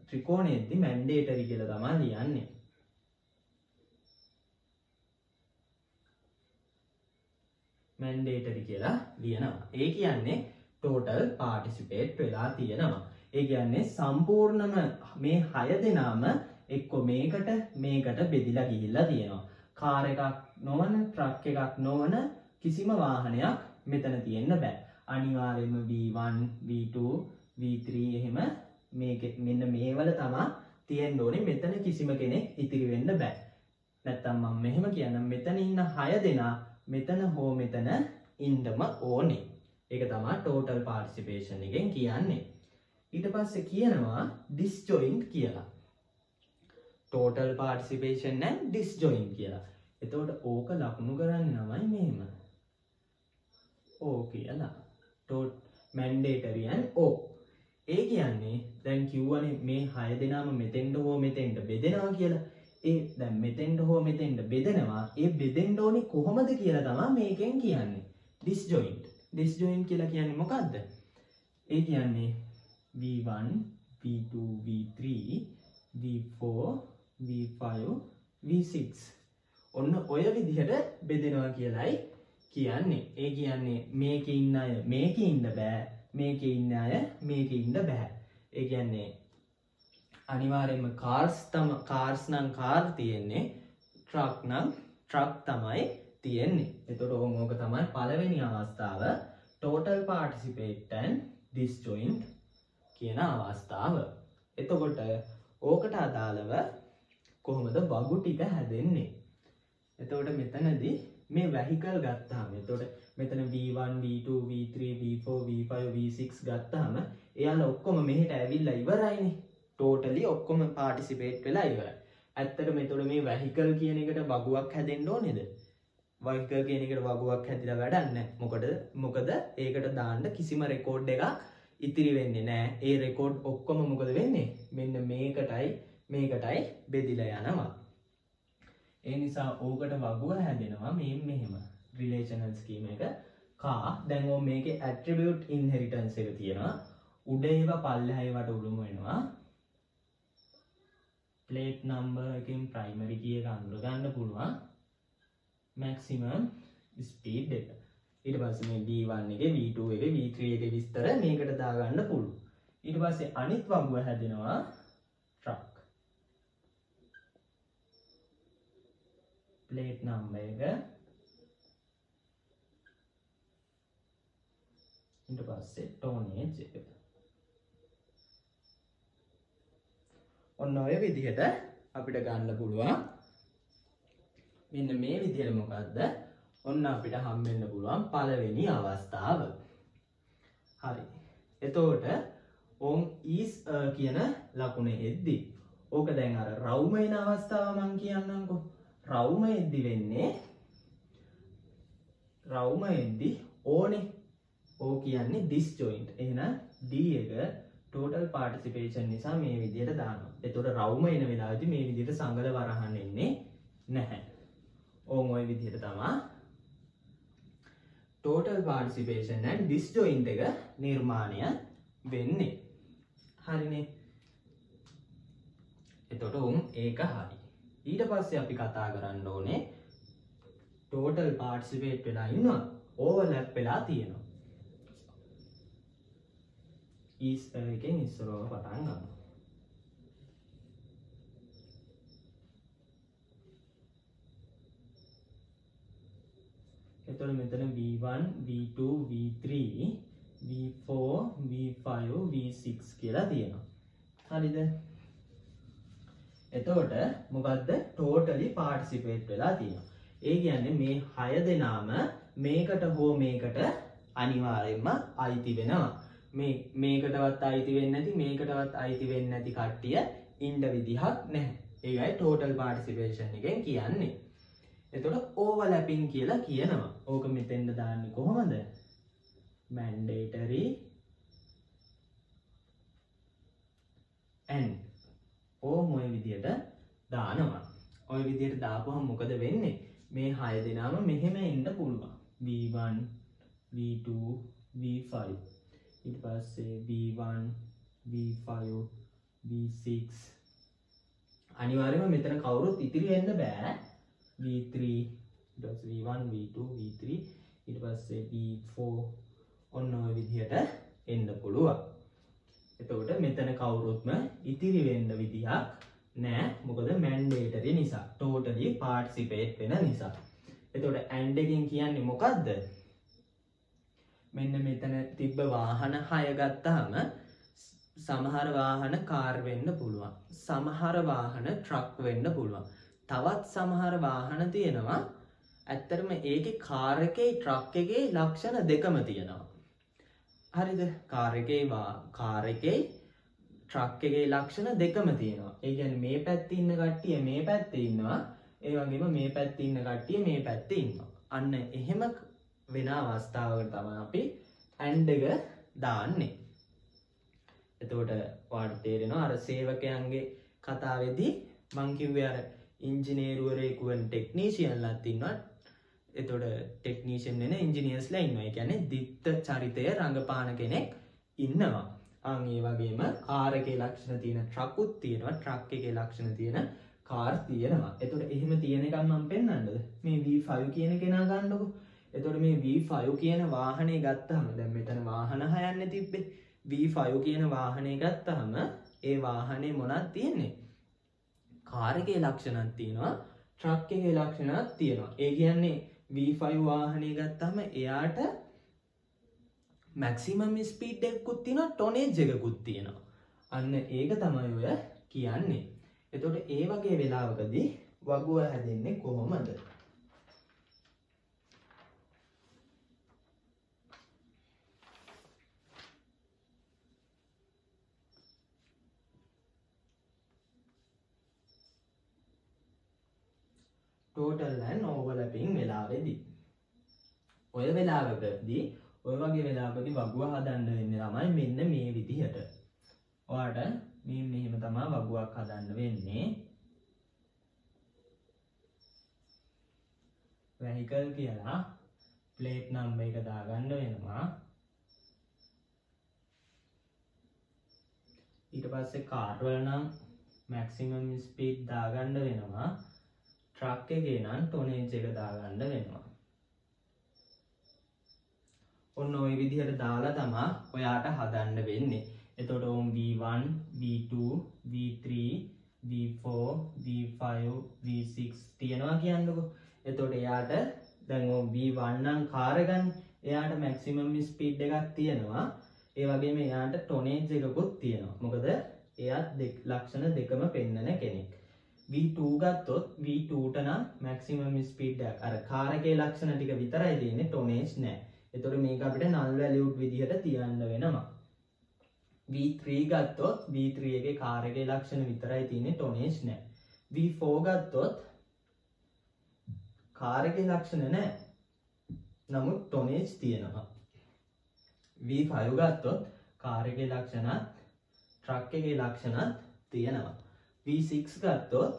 ත්‍රිකෝණෙද්දි මැන්ඩේටරි කියල තමා ලියන්නේ. මැන්ඩේටරි කියලා ලියනවා. ඒ කියන්නේ ටෝටල් පාටිසිපේට් වෙලා තියෙනවා. ඒ කියන්නේ සම්පූර්ණම මේ හය දෙනාම එක්කො මේකට මේකට බෙදිලා ගිහිල්ලා තියෙනවා. කාර එකක් නොවන ට්‍රක් එකක් නොවන කිසිම වාහනයක් මෙතන තියෙන්න බෑ. අනිවාර්යම V1 V2 V3 එහෙම මේක මෙන්න මේවල තමා තියෙන් ඕනේ මෙතන කිසිම කෙනෙක් ඉතිරි වෙන්න බෑ. නැත්තම් මම මෙහෙම කියනම් මෙතන ඉන්න හය දෙනා මෙතන හෝ මෙතන ඉන්ඩම ඕනේ. ඒක තමා ටෝටල් පාර්ටිසිපේෂන් එකෙන් කියන්නේ. ඊට පස්සේ කියනවා ඩිස්ජොයින්් කියලා. ටෝටල් පාර්ටිසිපේෂන් නැන් ඩිස්ජොයින් කියලා. එතවට ඕක ලකුණු කරන්න නමයි මෙහෙම. ඕ කියලා. ටෝට් මැන්ඩේටරියන් ඕ ඒ කියන්නේ දැන් කිව්වන මේ හය දෙනාම මෙතෙන්ට හෝ මෙතෙන්ට බෙදෙනවා කියලා. ඒ දැන් මෙතෙන්ට හෝ මෙතෙන්ට බෙදෙනවා. ඒ බෙදෙන්ඩෝනි කොහොමද කියලා තමා මේකෙන් කියන්නේ. ඩිස්ජොයින්් ඩිස්ජොයින් කියලා කියන්නේ මොකක්ද ඒ කියන්නේ V1 V2 V3 V4 V5 V6 ඔන්න ඔය විදිහට බෙදෙනවා කියලයි කියන්නේ. ඒ කියන්නේ මේක ඉන්න අය මේක ඉන්න බෑ මේක ඉන්න අය මේක ඉන්න බැහැ ඒ කියන්නේ අනිවාරෙන්ම කාර්ස් තම කාර්ස් නං කාර් තියෙන්නේ ට්‍රක් නම් ට්‍රක් තමයි තියෙන්නේ. එතොට ඕම ඕක තමයි පළවෙනි අවස්ථාව. ටෝටල් පාටිසිපේට්ටන් ඩිස්ජොයින්් කියන අවස්ථාව. එතකොට ඕකට අදාළව කොහොමද වගු ටික හැදෙන්නේ? එතවට මෙතනදී මේ වැහිකල් ගත්තාම එතොට මෙතන V1 V2 V3 V4 V5 V6 ගත්තාම එයාල ඔක්කොම මෙහට ඇවිල්ල ඉවරයිනි. ටෝටලි ඔක්කොම පාටිසිපේට් වෙලා ඉවර ඇත්තට මෙතොට මේ වැහිකල් කියන එකට වගුවක් හැදෙන්ඩෝ නෙද වයික කියන එකට වගුවක් හැතිල වැඩන්න. මොකද මොකද ඒකට දාන්න කිසිම රෙකෝඩ් එකක් ඉතිරි වෙන්නේ නෑ. ඒ රෙකෝඩ් ඔක්කොම මොකද වෙන්නේ? මෙන්න මේකටයි මේකටයි බෙදිල යනවා. ඒ නිසා ඕකට වගුව හැදෙනවා මේ මෙහෙම. රිලේෂනල් ස්කීම එක. කා දැන්ෝ මේක ඇට්‍රිබියට් ඉන්හෙරිටන්ස එක තියෙනවා. උඩ ඒවා පල්ලහැයිවට උළුම වෙනවා. පලේට් නම්බ එකින් ප්‍රයිමරි කිය අඳුර ගන්න පුළුවන්. මැක්සිමම් ස්පීඩ් එක. ඉට පස මේ B1 එක V2 එක V3 එක විස්තර මේකට දාගන්න පුළු ඉට පස්සේ අනිත් වගුව හැදෙනවා ට්‍රක් ප්ලේට් නම්බ එක. ඉට පස්සේ ටෝනේජ් එක. ඔන්න ඔය විදිහට අපිට ගන්න පුළුවන්. මෙන්න මේ විදිහට මොකක්ද ඔන්න අපිට හම්බෙන්න පුළුවන් පළවෙනි අවස්ථාව. හරි. එතෝට ඔවුන් ඊස් කියන ලකුණ එද්දි ඕක දැන් අර රව්මයින අවස්ථාව මං කියන්නම්කො. රවුම එද්දි වෙන්නේ රවුම එද්දි ඕනේ. ඕ කියන්නේ ඩිස් ජොයින්ට් එහෙන D එක ටෝටල් පාටිසිපේෂන් නිසා මේ විදියට දාන එතොට රවුම එන වෙලාති මේ විදිට සංගල වරහන්න එන්නේ නැහැ. ඕම ඔය විදිහට තමා ටෝටල් පාටිසිපේෂන් ඩිස් ජොයින්ට එක නිර්මාණය වෙන්නේ. හරිනේ. එතොට උම් ඒක හරි. ඊට පස්සේ අපි කතා කරන්න ඕනේ ටෝටල් පාර්ටිසිපේට් වෙලා ඉන්නවා ඕවලැප් වෙලා තියෙනවා. ඊස් එකෙන් ඉස්සරෝව පටන් ගන්න එතොට මෙතන V1 V2 V3 V4 V5 V6 කියලා තියෙනවා හරිද එතකොට මොකක්ද ටෝටලි පාර්ටිසිපේට් වෙලා තියෙනවා. ඒ කියන්නේ මේ හය දෙනාම මේකට හෝ මේකට අනිවාර්යෙන්ම අයිති වෙනවා. මේ මේකටවත් අයිති වෙන්නේ නැති මේකටවත් අයිති වෙන්නේ නැති කට්ටිය ඉන්න විදිහක් නැහැ. ඒකයි ටෝටල් පාර්ටිසිපේෂන් එකෙන් කියන්නේ. එතකොට ඕවර්ලැපින් කියලා කියනවා. ඕක මෙතෙන්ද දාන්නේ කොහොමද? mandatory and. ඕම ඔය විදියට දානවා? ඔය විදියට දාපුහම මොකද වෙන්නේ? මේ හය දෙනාම මෙහෙම එන්න පුළුවන්. V1 V2 V5 ඉට පස්සේ V1 V5 V6 අනිවාර්යම මෙතන කවුරුත් ඉතිරි වෙන්න බෑ. V3 V1 V2 V3 ඊට පස්සේ B4 ඔන්න ඔය විදිහට එන්න පුළුවන්. එතකොට මෙතන කවුරුත්ම ඉතිරි වෙන්න විදිහක් නෑ. මොකද මැන්ඩේටරි නිසා ටෝටලි පාර්ට්සිපේට් වෙන නිසා. එතකොට ඇන්ඩ එකින් කියන්නේ මොකක්ද මෙන්න මෙතන තිබ්බ වාහන හය ගත්තහම සමහර වාහන කාර් වෙන්න පුළුවන්. සමහර වාහන ට්‍රක් වෙන්න පුළුවන්. තවත් සමහර වාහන තියෙනවා. ඇත්තරම ඒක කාරකේ ට්‍රක් එකේ ලක්ෂණ දෙකම තියෙනවා. හරිද? කාරකේ කාරකේ ට්‍රක් එකේ ලක්ෂණ දෙකම තියෙනවා. ඒගැන මේ පැත්ති ඉන්න කට්ටිය මේ පැත්ත ඉන්නවා. ඒ වගේම මේ පැත්ති ඉන්න කට්ටිය මේ පැත්ත ඉන්නවා. අන්න එහෙම වෙන අවස්ථාවකට තම අපි ඇන්ඩග දාන්නේ. එතකොට වාට තේරෙනවා අර සේවකයන්ගේ කතාවෙදී මංකිව්‍ය අර ඉංජිනේරුවරයකුවන් ටෙක්නීසියන්ලත් ඉන්නවත් එතොට ටෙක්නීෂන් වෙන ඉංජිනියස් ලයින්වයි ගැන දිත්ත චරිතය රඟපාන කෙනෙක් ඉන්නවා. අගේ වගේම කාරගේ ලක්ෂණ තියෙන ට්‍රකුත් තියෙනවා. ට්‍රක් එක ලක්ෂණ තියෙන කාර් තියෙනවා. එතොට එහෙම තියෙනකම් මම් පෙන්න්නන්නද මේ වී5 කියන කෙනා ගන්නකු. එතොට මේ V5 කියන වාහනේ ගත්තහම දැම් මෙතන වාහන හයන්න තිබ්බේ. V5 කියන වාහනය ගත්තහම ඒ වාහනේ මොනත් තියෙන්නේ? කාරගේ ලක්ෂණත් තියෙනවා ට්‍රක් එක ලක්ෂණත් තියෙනවා. ඒ කියන්නේ V5 වාහනය ගත්තහම එයාට මැක්සිමම් ස්පීඩ් එක්කුත් තින ටොනේජ් එකකුත් තියෙනවා. අන්න ඒක තමයි ඔය කියන්නේ. එතොට ඒ වගේ වෙලාවකදී වගුව හැදෙන්නේ කොහොමද? ටෝටල්ලන් ඕවලපින් වෙලාවෙදී. ඔය වෙලාවකදී ඔය වගේ වෙලාපති වගුව හදන්න වෙන්න ළමයි මෙන්න මේ විදිහට. ඔයාට මේ මෙහෙම තමා වගුවක් හදන්න වෙන්නේ. වැහිකල් කියලා ප්ලේට් නම්බ එක දාගන්න වෙනවා. ඊට පස්සේ කාර්වල නම් මැක්සිමම් ස්පීඩ් දාගණ්ඩ වෙනවා. ට්‍රක් එකේ නම් ටොනේජ් එක දාගන්න වෙනවා. ඔන්න ওই විදිහට දාලා තමා ඔයාට හදන්න වෙන්නේ. එතකොට ඔවුන් V1 V2 V3 V4 V5 V6 තියෙනවා කියන්නකො. එතොට එයාට දැන් V1 නම් කාරගන් එයාට මැක්සිමම් ස්පීඩ් එකක් තියෙනවා. ඒ වගේම එයාට ටොනේජ් එකකුත් තියෙනවා. මොකද එයත් ලක්ෂණ දෙකම පෙන්නන කෙනෙක්. V2 ගත්තොත් V2ට නම් මැක්සිමම් ස්පීඩ්ඩක් අර කාරකේ ලක්ෂණ ටික විතරයි තියන්නේ ටොනේජ් නෑ. එතොට මේක අපිට නල් වැලියුට් විදිහට තියන්න වෙනවා. V3 ගත්තොත් V3 එක කාරගේ ලක්ෂණ විතරයි තියන්නේ ටොනේජ් නෑ. V4 ගත්තොත් කාරගේ ලක්ෂණ නෑ. නමුත් ටොනේජ් තියෙනවා. V5 ගත්තොත් කාරගේ ලක්ෂණත් ට්‍රක් එකගේ ලක්ෂණත් තියෙනවා. V6 ගත්තොත්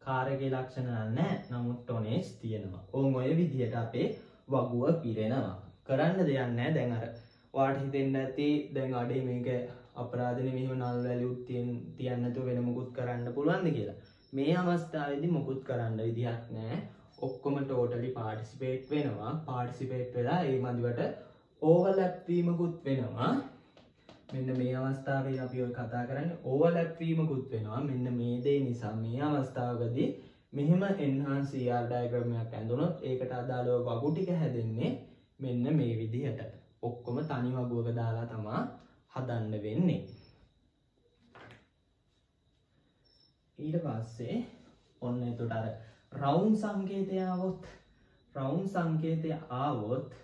කාරගේ ලක්ෂණ නෑ නමුත් ටොනේස් තියෙනවා. ඕන් ඔය විදිහට අපේ වගුව පිරෙනවා. කරන්න දෙයන්න දැන් අර වාට හිතෙන්න්න ඇති දැන් අඩේ මේක අපරාධන මෙහම නල් වැලියුත් තියෙන් තියන්නතු වෙන මුකුත් කරන්න පුළුවන්ද කියලා. මේ අවස්ථාවදි මුකුත් කරන්න විදිහක් නෑ ඔක්කොම ටෝටලි පාටිසිපේට් වෙනවා. පාටිසිපේට් වෙලා ඒ මදිවට ඕවලැප්වීමකුත් වෙනවා. මෙන්න මේ අවස්ථාවේ අපි ඔය කතා කරන්න ඕවලැප්වීමකුත් වෙනවා. මෙන්න මේ දේ නිසා මේ අවස්ථාවකදී මෙහෙම එන්හන්සිR ඩයග්‍රමයක් ඇඳුනොත් ඒකට අදාළව වගු ටික හැදෙන්නේ මෙන්න මේ විදිහට. ඔක්කොම තනි වගුවක දාලා තමා හදන්න වෙන්නේ. ඊට පස්සේ ඔන්න එතුට අර රවුන් සංකේතයාවොත් රවුන් සංකේතය ආවොත්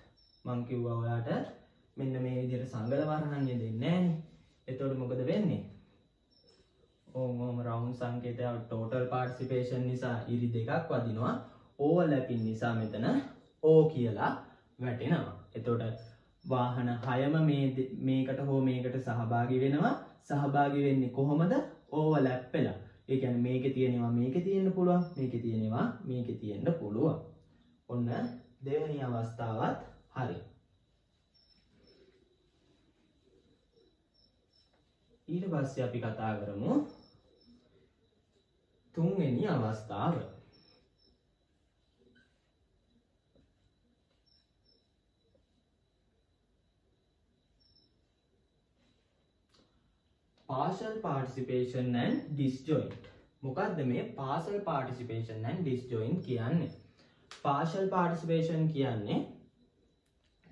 මංකිව්ව ඔයාට මෙන්න මේ විදිහට සංගල වරහන්නේ දෙන්නේ එතකොට මොකද වෙන්නේ? ඕම ඕම රවුන් සංකේතය ටෝටල් පාර්ටිසිපේෂන් නිසා ඉරි දෙකක් වදිනවා. ඕවර්ලැපින් නිසා මෙතන ඕ කියලා වැටෙනවා. එතකොට වාහන හයම මේකට හෝ මේකට සහභාගි වෙනවා. සහභාගි වෙන්නේ කොහොමද? ඕවර්ලැප් වෙලා ඒ කියන්නේ මේක තියෙනවා මේක තියෙන්න පුළුවන්. මේක තියෙනවා මේක තියෙන්න පුළුවන්. ඔන්න දෙවැනි අවස්ථාවත් හරි. ඊට පස්සේ අපි කතා කරමු තුන්වෙනි අවස්ථාව. පාසල් පාර්ටිසිපේෂන් ඇන් ඩිස්ජොයින්ට් මොකක්ද මේ පාසල් පාර්ටිසිපේෂන් ඇන් ඩිස්ජොයින් කියන්නේ? පාශල් පාර්ටිසිපේෂන් කියන්නේ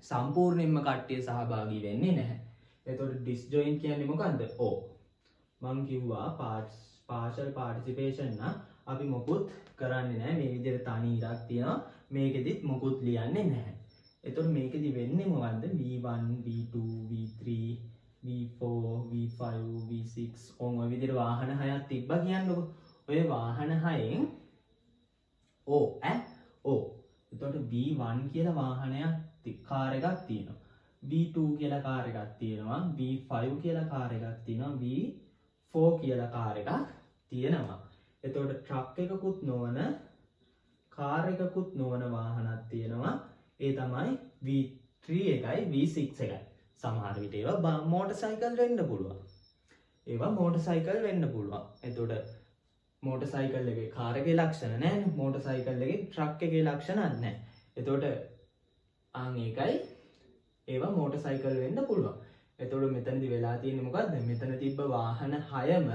සම්පූර්ණයෙන්ම කට්ටිය සහභාගී වෙන්නේ නැහැ. එතකොට disjoint කියන්නේ මොකක්ද ඕ මං කිව්වා පාර්ශල් පාර්ටිසිපේෂන් නම් අපි මොකුත් කරන්නේ නැහැ. මේ විදිහට තනි ඉරක් තියෙනවා. මේකෙදිත් මොකුත් ලියන්නේ නැහැ. එතකොට මේකෙදි වෙන්නේ මොකද්ද? V1 v2 v3 v4 v5 v6 on ඔය විදිහට වාහන හයක් තිබ්බා කියන්නකො. ඔය වාහන හයෙන් ඕ ඈ? ඕ එතකොට v1 කියලා වාහනයක් කාර් එකක් තියෙනවා. V2 කියලා කාර් එකක් තියෙනවා v5 කියලා කාර් එකක් තියෙනවා v4 කියලා කාර් එකක් තියෙනවා. එතකොට ට්‍රක් එකකුත් නොවන කාර් එකකුත් නොවන වාහනක් තියෙනවා. ඒ තමයි v3 එකයි v6 එකයි. සමහර විට ඒවා මෝටර් සයිකල් වෙන්න පුළුවන්. ඒවා මෝටර් සයිකල් වෙන්න පුළුවන්. එතකොට මෝටර් සයිකල් එකේ කාර් එකේ ලක්ෂණ නැහැ මෝටර් සයිකල් එකේ ට්‍රක් එකේ ලක්ෂණත් නැහැ. එතකොට ආන් ඒකයි ඒවා මෝටර් සයිකල් වෙන්න පුළුවන්. එතකොට මෙතනදි වෙලා තියෙන්නේ මොකද්ද? මෙතන තිබ්බ වාහන හයම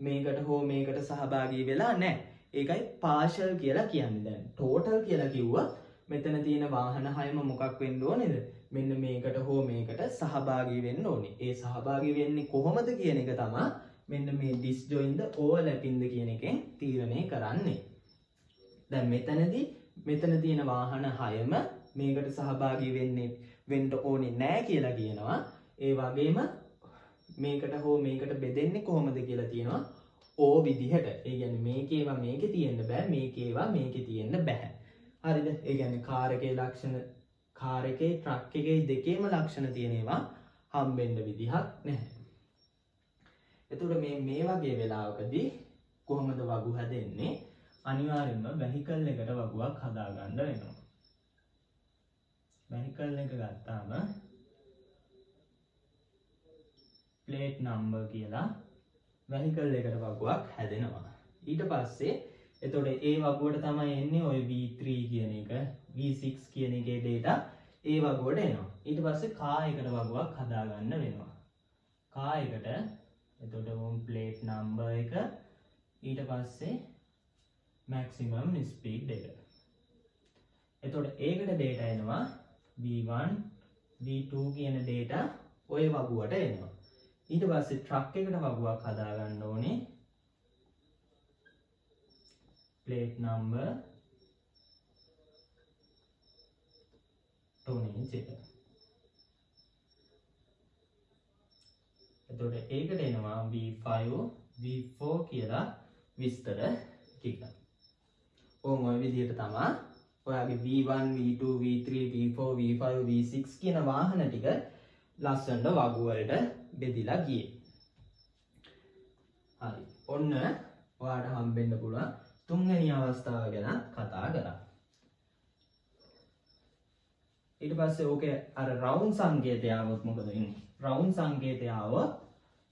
මේකට හෝ මේකට සහභාගී වෙලා නැහැ. ඒකයි පාර්ෂල් කියලා කියන්නේ දැන්. ටෝටල් කියලා කිව්වා මෙතන තියෙන වාහන හයම මොකක් වෙන්න ඕනේද? මෙන්න මේකට හෝ මේකට සහභාගී වෙන්න ඕනේ. ඒ සහභාගී වෙන්නේ කොහොමද කියන එක තමා මෙන්න මේ ඩිස්ජොයින්ද ඕවර්ලැපින්ද කියන එකෙන් තීරණය කරන්නේ. දැන් මෙතනදී මෙතන තියෙන වාහන හයම මේකට සහභාගී වෙන්නේ වෙන්න ඕනේ නෑ කියලා කියනවා ඒ වගේම මේකට හෝ මේකට බෙදෙන්නේ කොහොමද කියලා තියෙනවා ඕ විදිහට ඒ කියන්නේ මේකේවා මේකේ තියෙන්න බෑ මේකේවා මේකේ තියෙන්න බෑ හරිද ඒ කියන්නේ කාර් එකේ ලක්ෂණ කාර් එකේ ට්‍රක් එකේ දෙකේම ලක්ෂණ තියෙනවා හම්බෙන්න විදිහක් නැහැ. එතකොට මේ මේ වගේ වෙලාවකදී කොහොමද වගු හැදෙන්නේ? අනිවාර්යෙන්ම වෙහිකල් එකට වගුවක් හදාගන්න වෙනවා. වෙහිකල් එක ගත්තාම ප්ලේට් නම්බර් කියලා වෙහිකල් එකට වගුවක් හැදෙනවා. ඊට පස්සේ එතොට ඒ වගුවට තමයි එන්නේ ඔය V3 කියන එක V6 කියන එකේ ඩේට ඒ වගුවට එනවා. ඊට පස්සේ කායකට වගුවක් හදාගන්න වෙනවා. කායකට එතොට වුම් ප්ලේට් නම්බ එක ඊට පස්සේ මැක්සිමම් ස්පීඩ් එක. එතොට ඒකට ඩේට එනවා V1 V2 කියන ඩේට ඔය වගුවට එනවා. ඊට පස්සේ ට්‍රක් එකට වගුවක් හදාගන්න ඕනේ. plate number ටෝනේජ් එක. එතකොට ඒකට එනවා V5 V4 කියලා විස්තර ටික. ඕම ඔය විදිහට තමා ඔයාගේ V1 V2 V3 V4 V5 V6 කියන වාහන ටික ලස්සනට වගුවලට බෙදිලා ගියේ හරි ඔන්න ඔයාට හම්බෙන්න පුළුවන් තුන්වැනි අවස්ථාව ගැන කතා කරා. ඊට පස්සේ ඕක අර රවුන් සංකේතයාවත් මොකද ඉන්නේ? රවුන් සංකේතයාව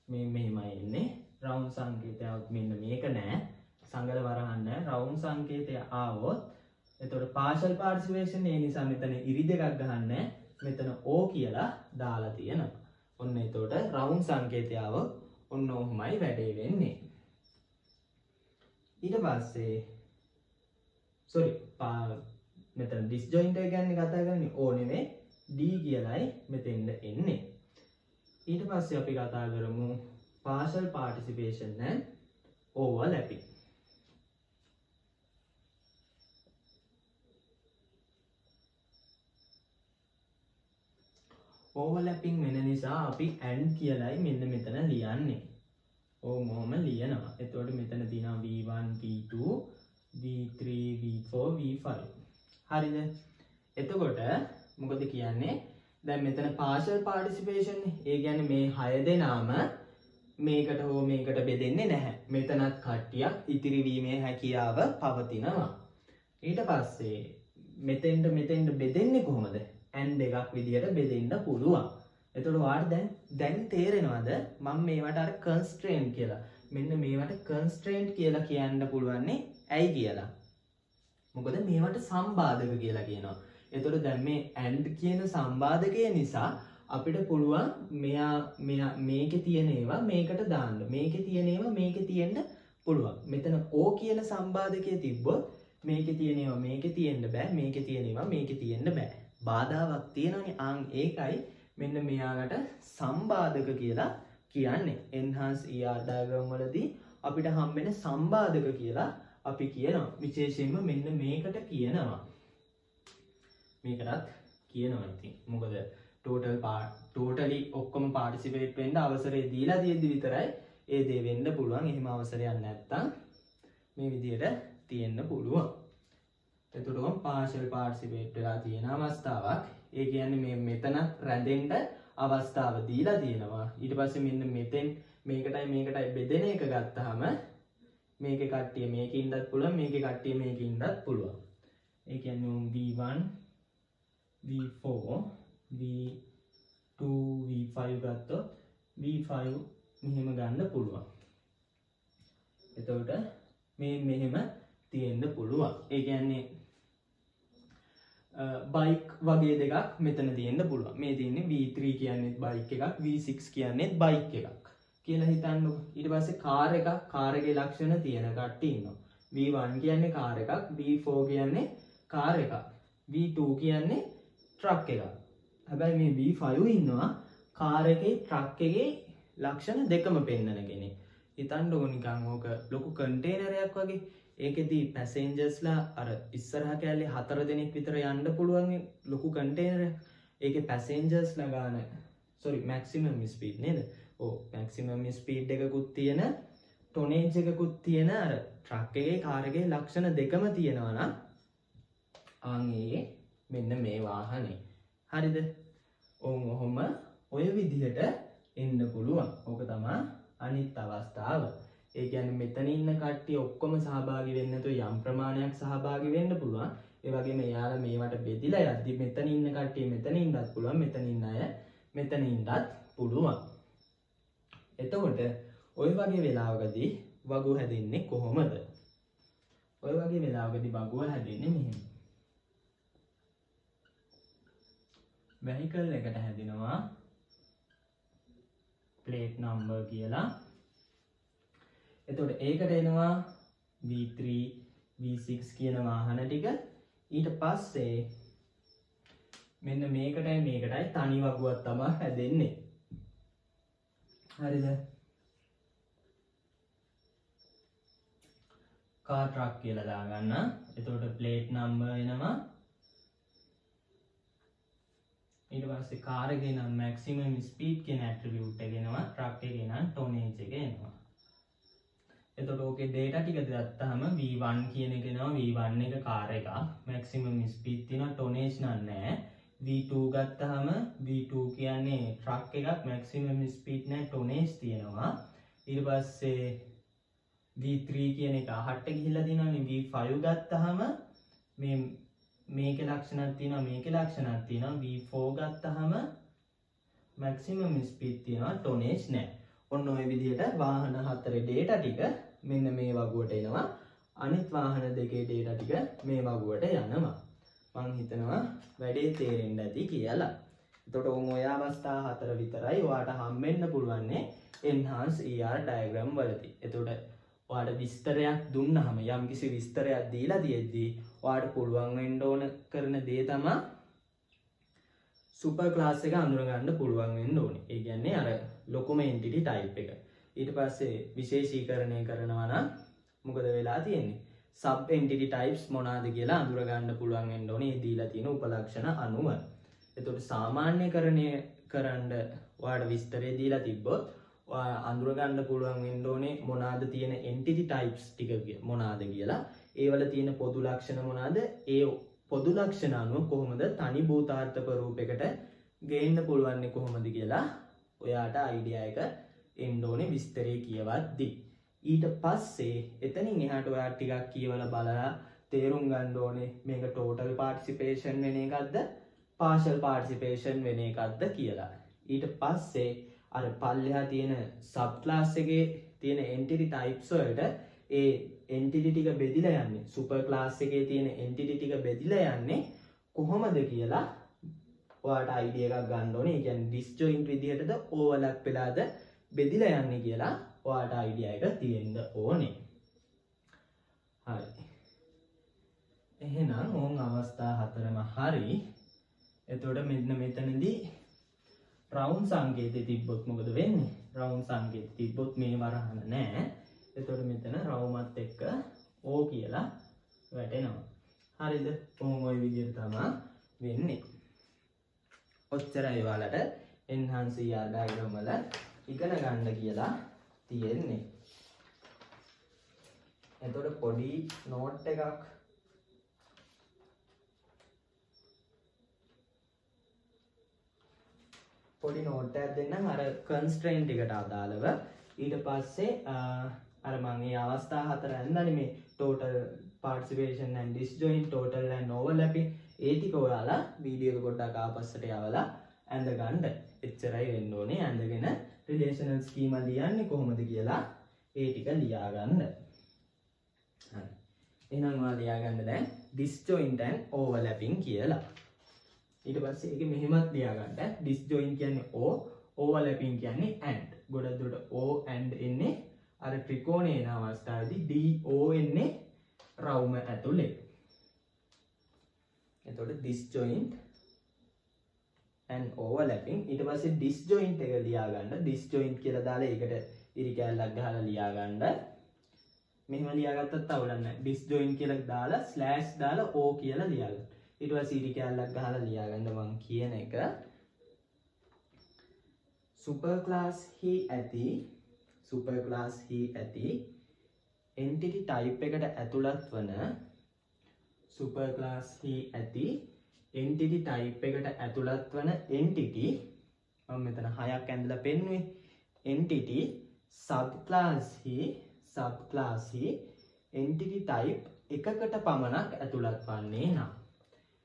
මේ මෙහෙමයි ඉන්නේ. රවුන් සංකේතයාවත් මෙන්න මේක නෑ. සංගල වරහන්න රවුන් සංකේතය ආවොත් එතකොට පාර්ෂල් පාර්ටිසිපේෂන් ඒ නිසා මෙතන ඉරි දෙකක් ගහන්න මෙතන ඕ කියලා දාලා තියෙනවා. ඔන්න එතකොට රවුන් සංකේතයාව ඔන්න ඔහොමයි වැඩේ වෙන්නේ. ඊට පස්සේ සොරි මෙතන ඩිස්ජොයින්ට ගැන්න කතා කරන්නේ ඕනෙවේ D කියලයි මෙතෙන්ට එන්නේ ඊට පස්සේ අපි කතා කරමු පාසල් පාටිසිපේෂන් නැන් ඕව ලැපි ඕවලැපිං වෙන නිසා අපි ඇන් කියලයි මෙන්න මෙතන ලියන්නේ. ඕ මොහොම ලියනවා. එතවට මෙතන තින V1 V2 V3 V4 V5 හරිද? එතකොට මොකද කියන්නේ? දැන් මෙතන පාර්ෂල් පාර්ටිසිපේෂන් ඒ ගැන මේ හය දෙනාම මේකට හෝ මේකට බෙදෙන්නේ නැහැ. මෙතනත් කට්ටියක් ඉතිරිවීමේ හැකියාව පවතිනවා. ඊට පස්සේ මෙතෙන්ට මෙතෙන්ට බෙදෙන්නේ කොහොමද? ඇන් දෙකක් විදියට බෙදෙන්ට පුළුවන්. එතුට වාට දැන් දැන් තේරෙනවාද? මං මේවට අර කන්ස්ට්‍රේන්් කියලා. මෙන්න මේවට කන්ස්ට්‍රේන්ට් කියලා කියන්න පුළුවන්නේ ඇයි කියලා. මොකද මේවට සම්බාධක කියලා කියනවා. එතුට දැන් මේ ඇන්ඩ් කියන සම්බාධකය නිසා අපිට පුළුවන් මෙයා මෙයා මේක තියෙනේවා මේකට දාන්න. මේක තියෙනේවා මේක තියෙන්න්න පුළුවන්. මෙතන ඕ කියන සම්බාධකය තිබ්බොත් මේක තියෙනවා මේක තියෙන්න්න බෑ. මේක තියෙනවා මේක තියෙන්න්න බෑ. බාධාවක් තියෙනනි අං ඒකයි මෙන්න මෙයාට සම්බාධක කියලා කියන්නේ. එන්හන්ස් ඊආඩාගම්වලදී අපිට හම්බෙන සම්බාධක කියලා අපි කියනවා. විශේෂයෙන්ම මෙන්න මේකට කියනවා. මේකටත් කියනවා ඉතින්. මොකද ටෝටල් පා ටෝටලි ඔක්කොම පාටිසිපේට් වෙන්ඩ අවසරේ දීලා තියෙදදි විතරයි ඒ දේ වෙන්න පුළුවන්. එහෙම අවසරයක් නැත්තම් මේ විදියට තියෙන්න පුළුවන්. එතුටුවම් පාශල් පාර්සිපේට් වෙලා තියෙන අවස්ථාවක්. ඒ කියන්නේ මේ මෙතනත් රැඳෙන්ට අවස්ථාව දීලා තියෙනවා. ඊට පස්ස මෙන්න මෙතෙන් මේකටයි මේකටයි බෙදෙන එක ගත්තහම මේක කට්ටිය මේක ඉන්ඩත් පුළ මේක කට්ටිය මේක ඉන්ඩත් පුළුවන්. ඒ කියන්නම් V1 V4 V2 V5 ගත්තොත් V5 මෙහෙම ගන්න පුළුවන්. එතවට මේ මෙහෙම තියෙන්න්න පුළුවන්. ඒ කියන්නේ බයික් වගේ දෙකක් මෙතන තියෙන්න්න පුළුව මේ තියන්නේ V3 කියන්නෙත් බයික් එකක් V6 කියන්නෙත් බයික් එකක් කියලා හිතන්න ඉට පස්සේ කාර එකක් කාරගේ ලක්ෂණ තියෙන කට්ටඉන්න V1 කියන්නේ කාර එකක් V4 කියන්නේ කාර එකක් V2 කියන්නේ ට්‍රක් එකක්. හැබැයි මේ V5 ඉන්නවා කාර එකේ ට්‍රක්කගේ ලක්ෂණ දෙකම පෙන්න්නන කෙනෙ හිතන්ඩ ඕනිකං ඕක ලොකු කන්ටේනරයක් වගේ. ඒකෙදී පැසෙන්ජස්ලා අර ඉස්සරහ කෑල්ලේ හතර දෙනෙක් විතර යන්න පුළුවන් ලොකු කන්ටේනර ඒක පැසෙන්ජස් ලගාන සොරි මැක්සිමම් ස්පීඩ් නේද? ඕ මැක්සිමම් ස්පීඩ් එකකුත් තියෙන ටොනේජ් එකකුත් තියෙන අර ට්‍රක්කගේ කාරගේ ලක්ෂණ දෙකම තියෙනවනම් අගේ මෙන්න මේ වාහනේ. හරිද? ඔවුන් ඔහොම ඔය විදිහට එන්න පුළුවන්. ඕක තමා අනිත් අවස්ථාව. ඒකැන මෙතන ඉන්න කට්ටිය ඔක්කොම සහභාගි වෙන්නතු යම් ප්‍රමාණයක් සහභාගි වෙන්න පුළුවන්. ඒවගේ මෙයාල මේවට බෙදිලා යද්දි මෙතන ඉන්න කට්ටිය මෙතන ඉන්නත් පුළුවන් මෙතනින්න අය මෙතන ඉන්නත් පුළුවන්. එතකොට ඔය වගේ වෙලාවකදී වගු හැදෙන්නේ කොහොමද? ඔය වගේ වෙලාවකදි බගුව හැදෙන්නේ මෙහෙම. වැහිකල් එකට හැදෙනවා ප්ලේට් නම්බර් කියලා. එතොට ඒකට එනවා V3 V6 කියන වාහන ටික. ඊට පස්සේ මෙන්න මේකටයි මේකටයි තනි වගුවත් තමා හැදෙන්නේ. හරිද? කාටරක් කියල දාගන්න. එතකොට ප්ලේට් නම්බ එනවා. ඊට පස්සේ කාරගෙන මැක්සිමම් ස්පීට් කියෙන ඇට්‍රිියුට් ගෙනවා ට්‍රක් ගෙනම් ටොනේජ් එක එනවා. එතොට ඕකේ ඩේට ටික දත්තහම V1 කියන ගෙනවා V1 එක කාර එක මැක්සිමම් ස්පීත්තින ටොනේජ් නන්නෑ V2 ගත්තහම V2 කියන්නේ ට්‍රක් එකක් මැක්සිමම් ස්පීට් නෑ ටොනේජ් තියෙනවා. ඉරි පස්සේ V3 කියන එක හට්ට ගිහිල්ල තිනනි V5 ගත්තහම මේ මේක ලක්ෂණත් තින මේක ලක්ෂණත් තින V4 ගත්තහම මැක්සිමම් ස්පීත් තියෙනවා ටොනේජ් නෑ ඔන්න ඔය විදිහට වාහන හත්තර ඩේට ටික මෙන්න මේ වගුවට එනවා. අනිත් වාහන දෙකේ ඩේට ටික මේ වගුවට යනවා. මං හිතනවා වැඩේ තේරෙන්ඩ ඇති කියලා. තොට ඔන් ඔය අවස්ථා හතර විතරයි වාට හම්බෙන්න්න පුළුවන්නේ එන්හන්ස් ER ඩයග්‍රම් වලති එතොට වාට විස්තරයක් දුන්න හම යම් කිසි විස්තරයක් දීලා තියෙද්දී වාට පුළුවන් වෙන්ඩෝන කරන දේ තමා සුප ක්ලාස් එක අඳුරගන්න පුළුවන් වෙන්න ඕන. ඒ ගැන්නේ අර ලොකුම එන්ටිටි ටයිප් එක. ඊට පස්සේ විශේෂීකරණය කරනවන මොකද වෙලා තියෙන්නේ? සබ් එන්ටිටි ටයිප්ස් මොනාද කියලා අඳුරගන්න පුළුවන් එන්ඩෝනේ දීලා තියෙන උපලක්ෂණ අනුව. එතුට සාමාන්‍ය කරණය කරන්න වාට විස්තරේ දීලා තිබ්බොත් අඳුරගන්න පුළුවන් ඉන්ඩෝනේ මොනාද තියෙන එන්ටිටි ටයිප්ස් ටික මොනාද කියලා. ඒවල තියෙන පොදු ලක්ෂණ මොනාද? ඒ පොදු ලක්ෂණ අනුව කොහොමද තනි භූතාර්ථක රූපකට ගේන්න පුළුවන්නේ කොහොමද කියලා ඔයාට අයිඩියයක එන්ඩෝනෙ විස්තරේ කියවත්දී. ඊට පස්සේ එතනින් එහට ඔයා ටිකක් කියවල බලලා තේරුම් ගණ්ඩෝනේ මේක ටෝටල් පාර්ටිසිපේෂන් වෙන එකක්ද පාශල් පාර්ටිසිපේෂන් වෙන එකක්ද කියලා. ඊට පස්සේ අර පල්ලෙහා තියෙන සබ්ලාස්සගේ තියෙන එන්ටිරි ටයිප්සොයට ඒ එන්ටිටික බෙදිල යන්නේ සුප ක්ලාස් එකේ තියෙන එන්ටිටික බෙදිල යන්නේ කොහොමද කියලා ඔයාට අයිඩිය එකක් ගන්න ඕනේ. ඒ කියන්නේ ඩිස්ජොයින්ට් විදිහටද ඕවර්ලැප් වෙලාද බෙදිලා යන්නේ කියලා ඔයාට අයිඩිය එක තියෙන්න ඕනේ. හරි. එහෙනම් ඕන් අවස්ථා හතරම හරි. එතකොට මෙන්න මෙතනදී රවුන් සංකේතය තිබ්බොත් මොකද වෙන්නේ? රවුන් සංකේත තිබ්බොත් මේ වරහන නෑ. එතොට මෙතන රවුමත් එක්ක ඕ කියලා වැටෙනවා. හරිද? ඔහොම ඔය විදිහට තමා වෙන්නේ. ඔච්චරයි ඔයාලට එන්හන්සී ආඩායිඩම් වල ඉගෙන ගන්න කියලා තියෙන්නේ. එතකොට පොඩි නෝට් එකක්. පොඩි නෝට්ටයක් දෙන්නම්. අර කන්ස්ට්‍රේන්ට් එකට අදාළව. ඊට පස්සේ අර මං ඒ අවස්ථා හතර ඇන්දනි මේ total participation and disjoint total and overlapping ඒ ටික ඔයාලා වීඩියෝ එක පොඩ්ඩක් ආපස්සට යවලා ඇඳ ගන්න එච්චරයි වෙන්න ඕනේ. ඇඳගෙන රිලේෂනල් ස්කීම ලියන්නේ කොහොමද කියලා ඒ ටික ලියාගන්න. හරි. එහෙනම් ඔයා ලියාගන්න දැන් ඩිස්ජොයින්ට් ඇන් ඕවර්ලැපින් කියලා. ඊට පස්සේ ඒක මෙහෙමත් ලියාගන්න. ඩිස්ජොයින්ට් කියන්නේ O ඕවර්ලැපින් කියන්නේ and. ගොඩක් දුරට O and එන්නේ අර ත්‍රිකෝණයේ එන අවස්ථාවේදී DO එන්නේ රවුම ඇතුලේ. එතකොට disjoint and overlapping. ඊට පස්සේ disjoint එක ලියාගන්න. disjoint කියලා දාලා ඒකට ඉරි කැල්ලක් ගහලා ලියාගන්න. මෙහෙම ලියාගත්තත් අවුලක් නැහැ. disjoint කියලා දාලා ස්ලෑෂ් දාලා o කියලා ලියාගන්න. ඊට පස්සේ ඉරි කැල්ලක් ගහලා ලියාගන්න මම කියන එක. සුපර් ක්ලාස් හි ඇති සුපර් ක්ලාස් හි ඇති එන්ටිටි ටයිප් එකට ඇතුළත් වන සුපර් ක්ලාස් හි ඇති එන්ටිටි ටයිප් එකට ඇතුළත් වන එන්ටිටි මම මෙතන හයක් ඇඳලා පෙන්වුවේ එන්ටිටි සබ්ක්ලාස්හි සබ්ක්ලාස්හි එන්ටිටි ටයිප් එකකට පමණක් ඇතුළත් වන්නේ නම්.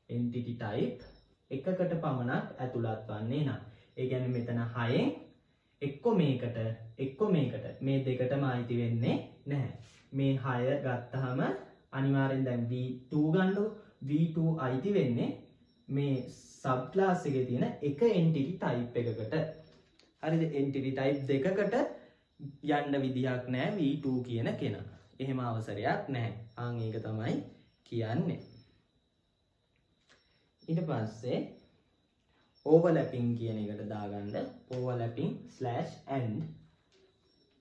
එන්ටිටි ටයිප් එකකට පමණක් ඇතුළත් වන්නේ නම්. ඒ ගැන මෙතන හයෙන් එක්කො මේකට එක්කො මේකට. මේ දෙකටම අයිති වෙන්නේ නැහැ. මේ හය ගත්තහම අනිවාරෙන් දැන් V2 ගණ්ඩු V2 අයිති වෙන්නේ මේ සබ්ලාස් එක තියෙන එක එන්ටිටි ටයිප් එකකට. හරිද? එන්ටිටි ටයිප් දෙකකට යන්න විදිහක් නෑ V2 කියන කෙන. එහෙම අවසරයක් නෑ. අං ඒක තමයි කියන්නේ. ඊට පස්සේ ඕවලැපින් කියන එකට දාගන්න ඕවලැපින් ස්ලෑෂ් ඇන්ඩ්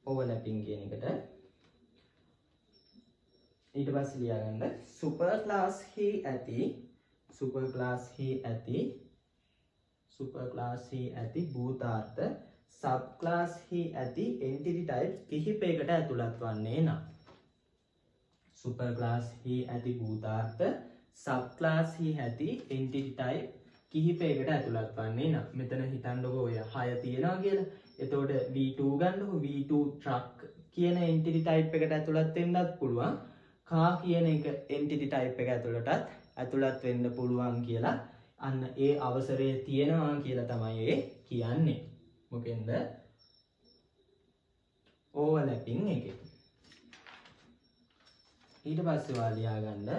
ඕවලැපින් කියන එකට ඊට පස්ස ලියගන්න. සුපර් ක්ලාස් හි ඇති සුපර් ක්ලාස් හි ඇති සුපර් ක්ලාස් හි ඇති භූතාර්ථ සබ් ක්ලාස් හි ඇති එන්ටිටි ටයිප් කිහිපයකට ඇතුළත් වන්නේ නම්. සුපර් ක්ලාස් හි ඇති භූතාර්ථ සබ් ක්ලාස් හි ඇති එන්ටිටි ටයිප් කිහිපයකට ඇතුළත් වන්නේ නම්. මෙතන හිතන්ඩකෝ ඔය හය තියෙනවා කියලා. එතෝට V2 ගන්නහු V2 ට්‍රක් කියන එන්ටිටි ටයිප් එකට ඇතුළත් වෙන්නත් පුළුවන්. කා කියන එක එන්ටිටි ටයිප් එක ඇතුළටත් ඇතුළත් වෙන්න පුළුවන් කියලා අන්න ඒ අවසරය තියෙනවා කියලා තමයි ඒ කියන්නේ. මොකෙන්ද? ඕවලැපින් එක. ඊට පස්සවා ලියාගන්න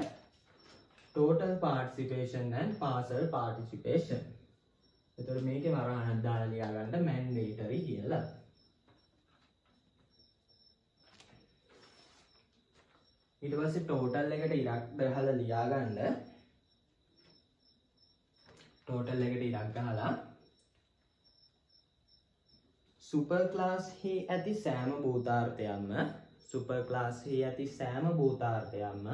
total participation and partial participation. එතකොට මේකේ වරහණක් දාලා ලියා ගන්න mandatory කියලා. ඊට පස්සේ total එකට ඉරක් ගහලා ලියා ගන්න total එකට ඉරක් ගහලා සුපර් ක්ලාස් හි ඇති සෑම භූතාර්ථයක්ම සුපර් ක්ලාස් හි ඇති සෑම භූතාර්ථයක්ම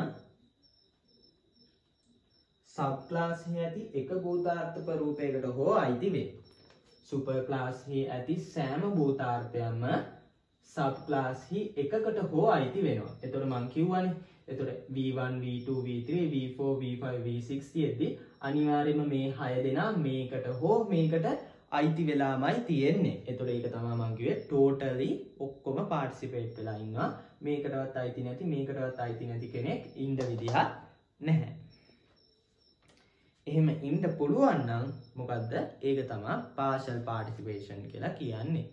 සබ්ක්ලාස්හි ඇති එක භූතාර්ථක රූපයකට හෝ අයිති වේ. සුපර් ක්ලාස්හි ඇති සෑම භූතාර්ථයක්ම සබ්ක්ලාස්හි එකකට හෝ අයිති වෙනවා. එතොට මං කිව්වන එතොට V1 V2 V3 V4 V5 V6 තියද්දි අනිවාර්යම මේ හය දෙනා මේකට හෝ මේකට අයිති වෙලාමයි තියෙන්නේ. එතුර ඒක තමා මංකිවේ ටෝටලි ඔක්කොම පාර්ටිසිපේට් වෙලා ඉන්නවා. මේකටවත් අයිති නැති මේකටවත් අයිති නැති කෙනෙක් ඉන්ඩ විදිහත් නැහැ. එහෙම ඉන්ට පුළුවන්නම් මොකක්ද ඒක තමා පාශල් පාටිසිපේෂන් කියලා කියන්නේ.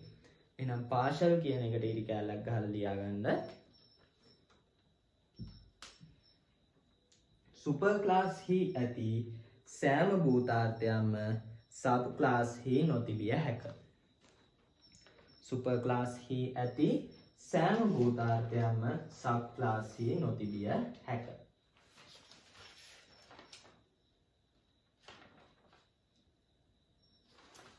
එනම් පාශල් කියන එකට ඉරි කෑල්ලක් හල ලියාගන්න සුපර් ක්ලාස් හි ඇති සෑම භූතාර්ථයම්ම සබ් ක්ලාස්හි නොතිබිය හැක. සුප ක්ලාස්හි ඇති සෑම භූතාර්ථයක්ම සබ් ක්ලාස්හි නොතිබිය හැක.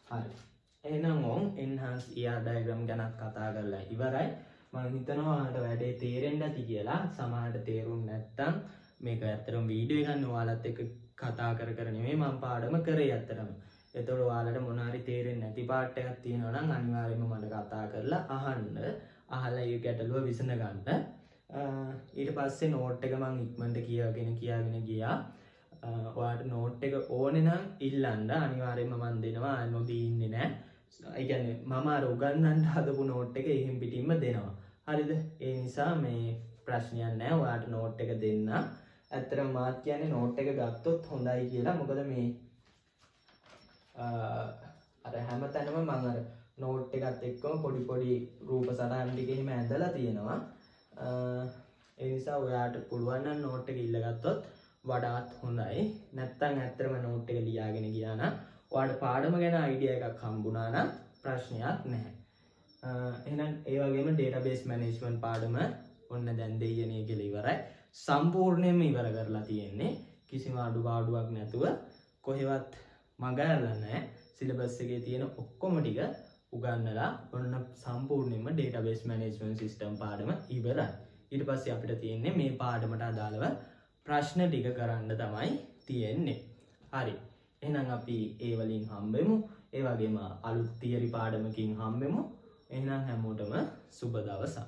හරි. එහෙනම් ඔවුන් එන්හන්ස් ER ඩයග්‍රම් ගැනත් කතා කරලා ඉවරයි. මම හිතනවා ඔයාලට වැඩේ තේරෙන්න ඇති කියලා. සමහරට තේරුම් නැත්තම් මේක ඇත්තටම වීඩියෝ එකක් ඔයාලත් එක්ක කතා කර කර නෙමෙයි මම පාඩම කරේ ඇත්තටම. එතකොට ඔයාලට මොනවා හරි තේරෙන්නේ නැති පාර්ට් එකක් තියෙනවා නම් අනිවාර්යයෙන්ම මට කතා කරලා අහන්න. අහලා ඒ ගැටලුව විසඳ ගන්න. ඊට පස්සේ නෝට් එක මං ඉක්මනට කියවගෙන කියාගෙන ගියා. ඔයාට නෝට් එක ඕනේ නම් ඉල්ලන්න. අනිවාර්යයෙන්ම මම දෙනවා. නොදී ඉන්නේ නැහැ. ඒ කියන්නේ මම අර උගන්වන්න හදපු නෝට් එක එහෙම් පිටින්ම දෙනවා. හරිද? ඒ නිසා මේ ප්‍රශ්නයක් නැහැ. ඔයාට නෝට් එක දෙන්න. ඇත්තටම මාත් කියන්නේ නෝට් එක ගත්තොත් හොඳයි කියලා. මොකද මේ අර හැමතැනම මම අර නෝට් එකත් එක්කම පොඩි පොඩි රූප සටහන් ටික එහෙම ඇඳලා තියෙනවා. ඒ නිසා ඔයාට පුළුවන් නම් නෝට් එක ඉල්ලගත්තොත් වඩාත් හොඳයි නැත්තං ඇත්තරම නෝට් එක ලියාගෙන ගියාන වාට පාඩම ගැන අයිඩිය එකක් හම්බුනාන ප්‍රශ්නයක් නැහැ. එනම් ඒවගේම ඩේටබේස් මැනේජ්මන් පාඩම ඔන්න දැන් දෙයනේ කෙළ ඉවරයි. සම්පූර්ණයම ඉවර කරලා තියෙන්නේ කිසිම අඩු පාඩුවක් නැතුව කොහෙවත් මගඇරලන්නෑ සිලබස් එකේ තියෙන ඔක්කොම ටික උගන්නලා ඔන්න සම්පූර්ණයම ඩේටබේස් මැනේජ්මන් සිිස්ටම් පාඩම ඉවරයි. ඊට පස්සේ අපිට තියෙන්නේ මේ පාඩමට අදාළව ප්‍රශ්න ටික කරන්න තමයි තියෙන්නේ. හරි. එහනම් අපි ඒවලින් හම්බෙමු. ඒවගේම අලුත් තියරි පාඩමකින් හම්බෙමු. එහනම් හැමෝටම සුබ දවසා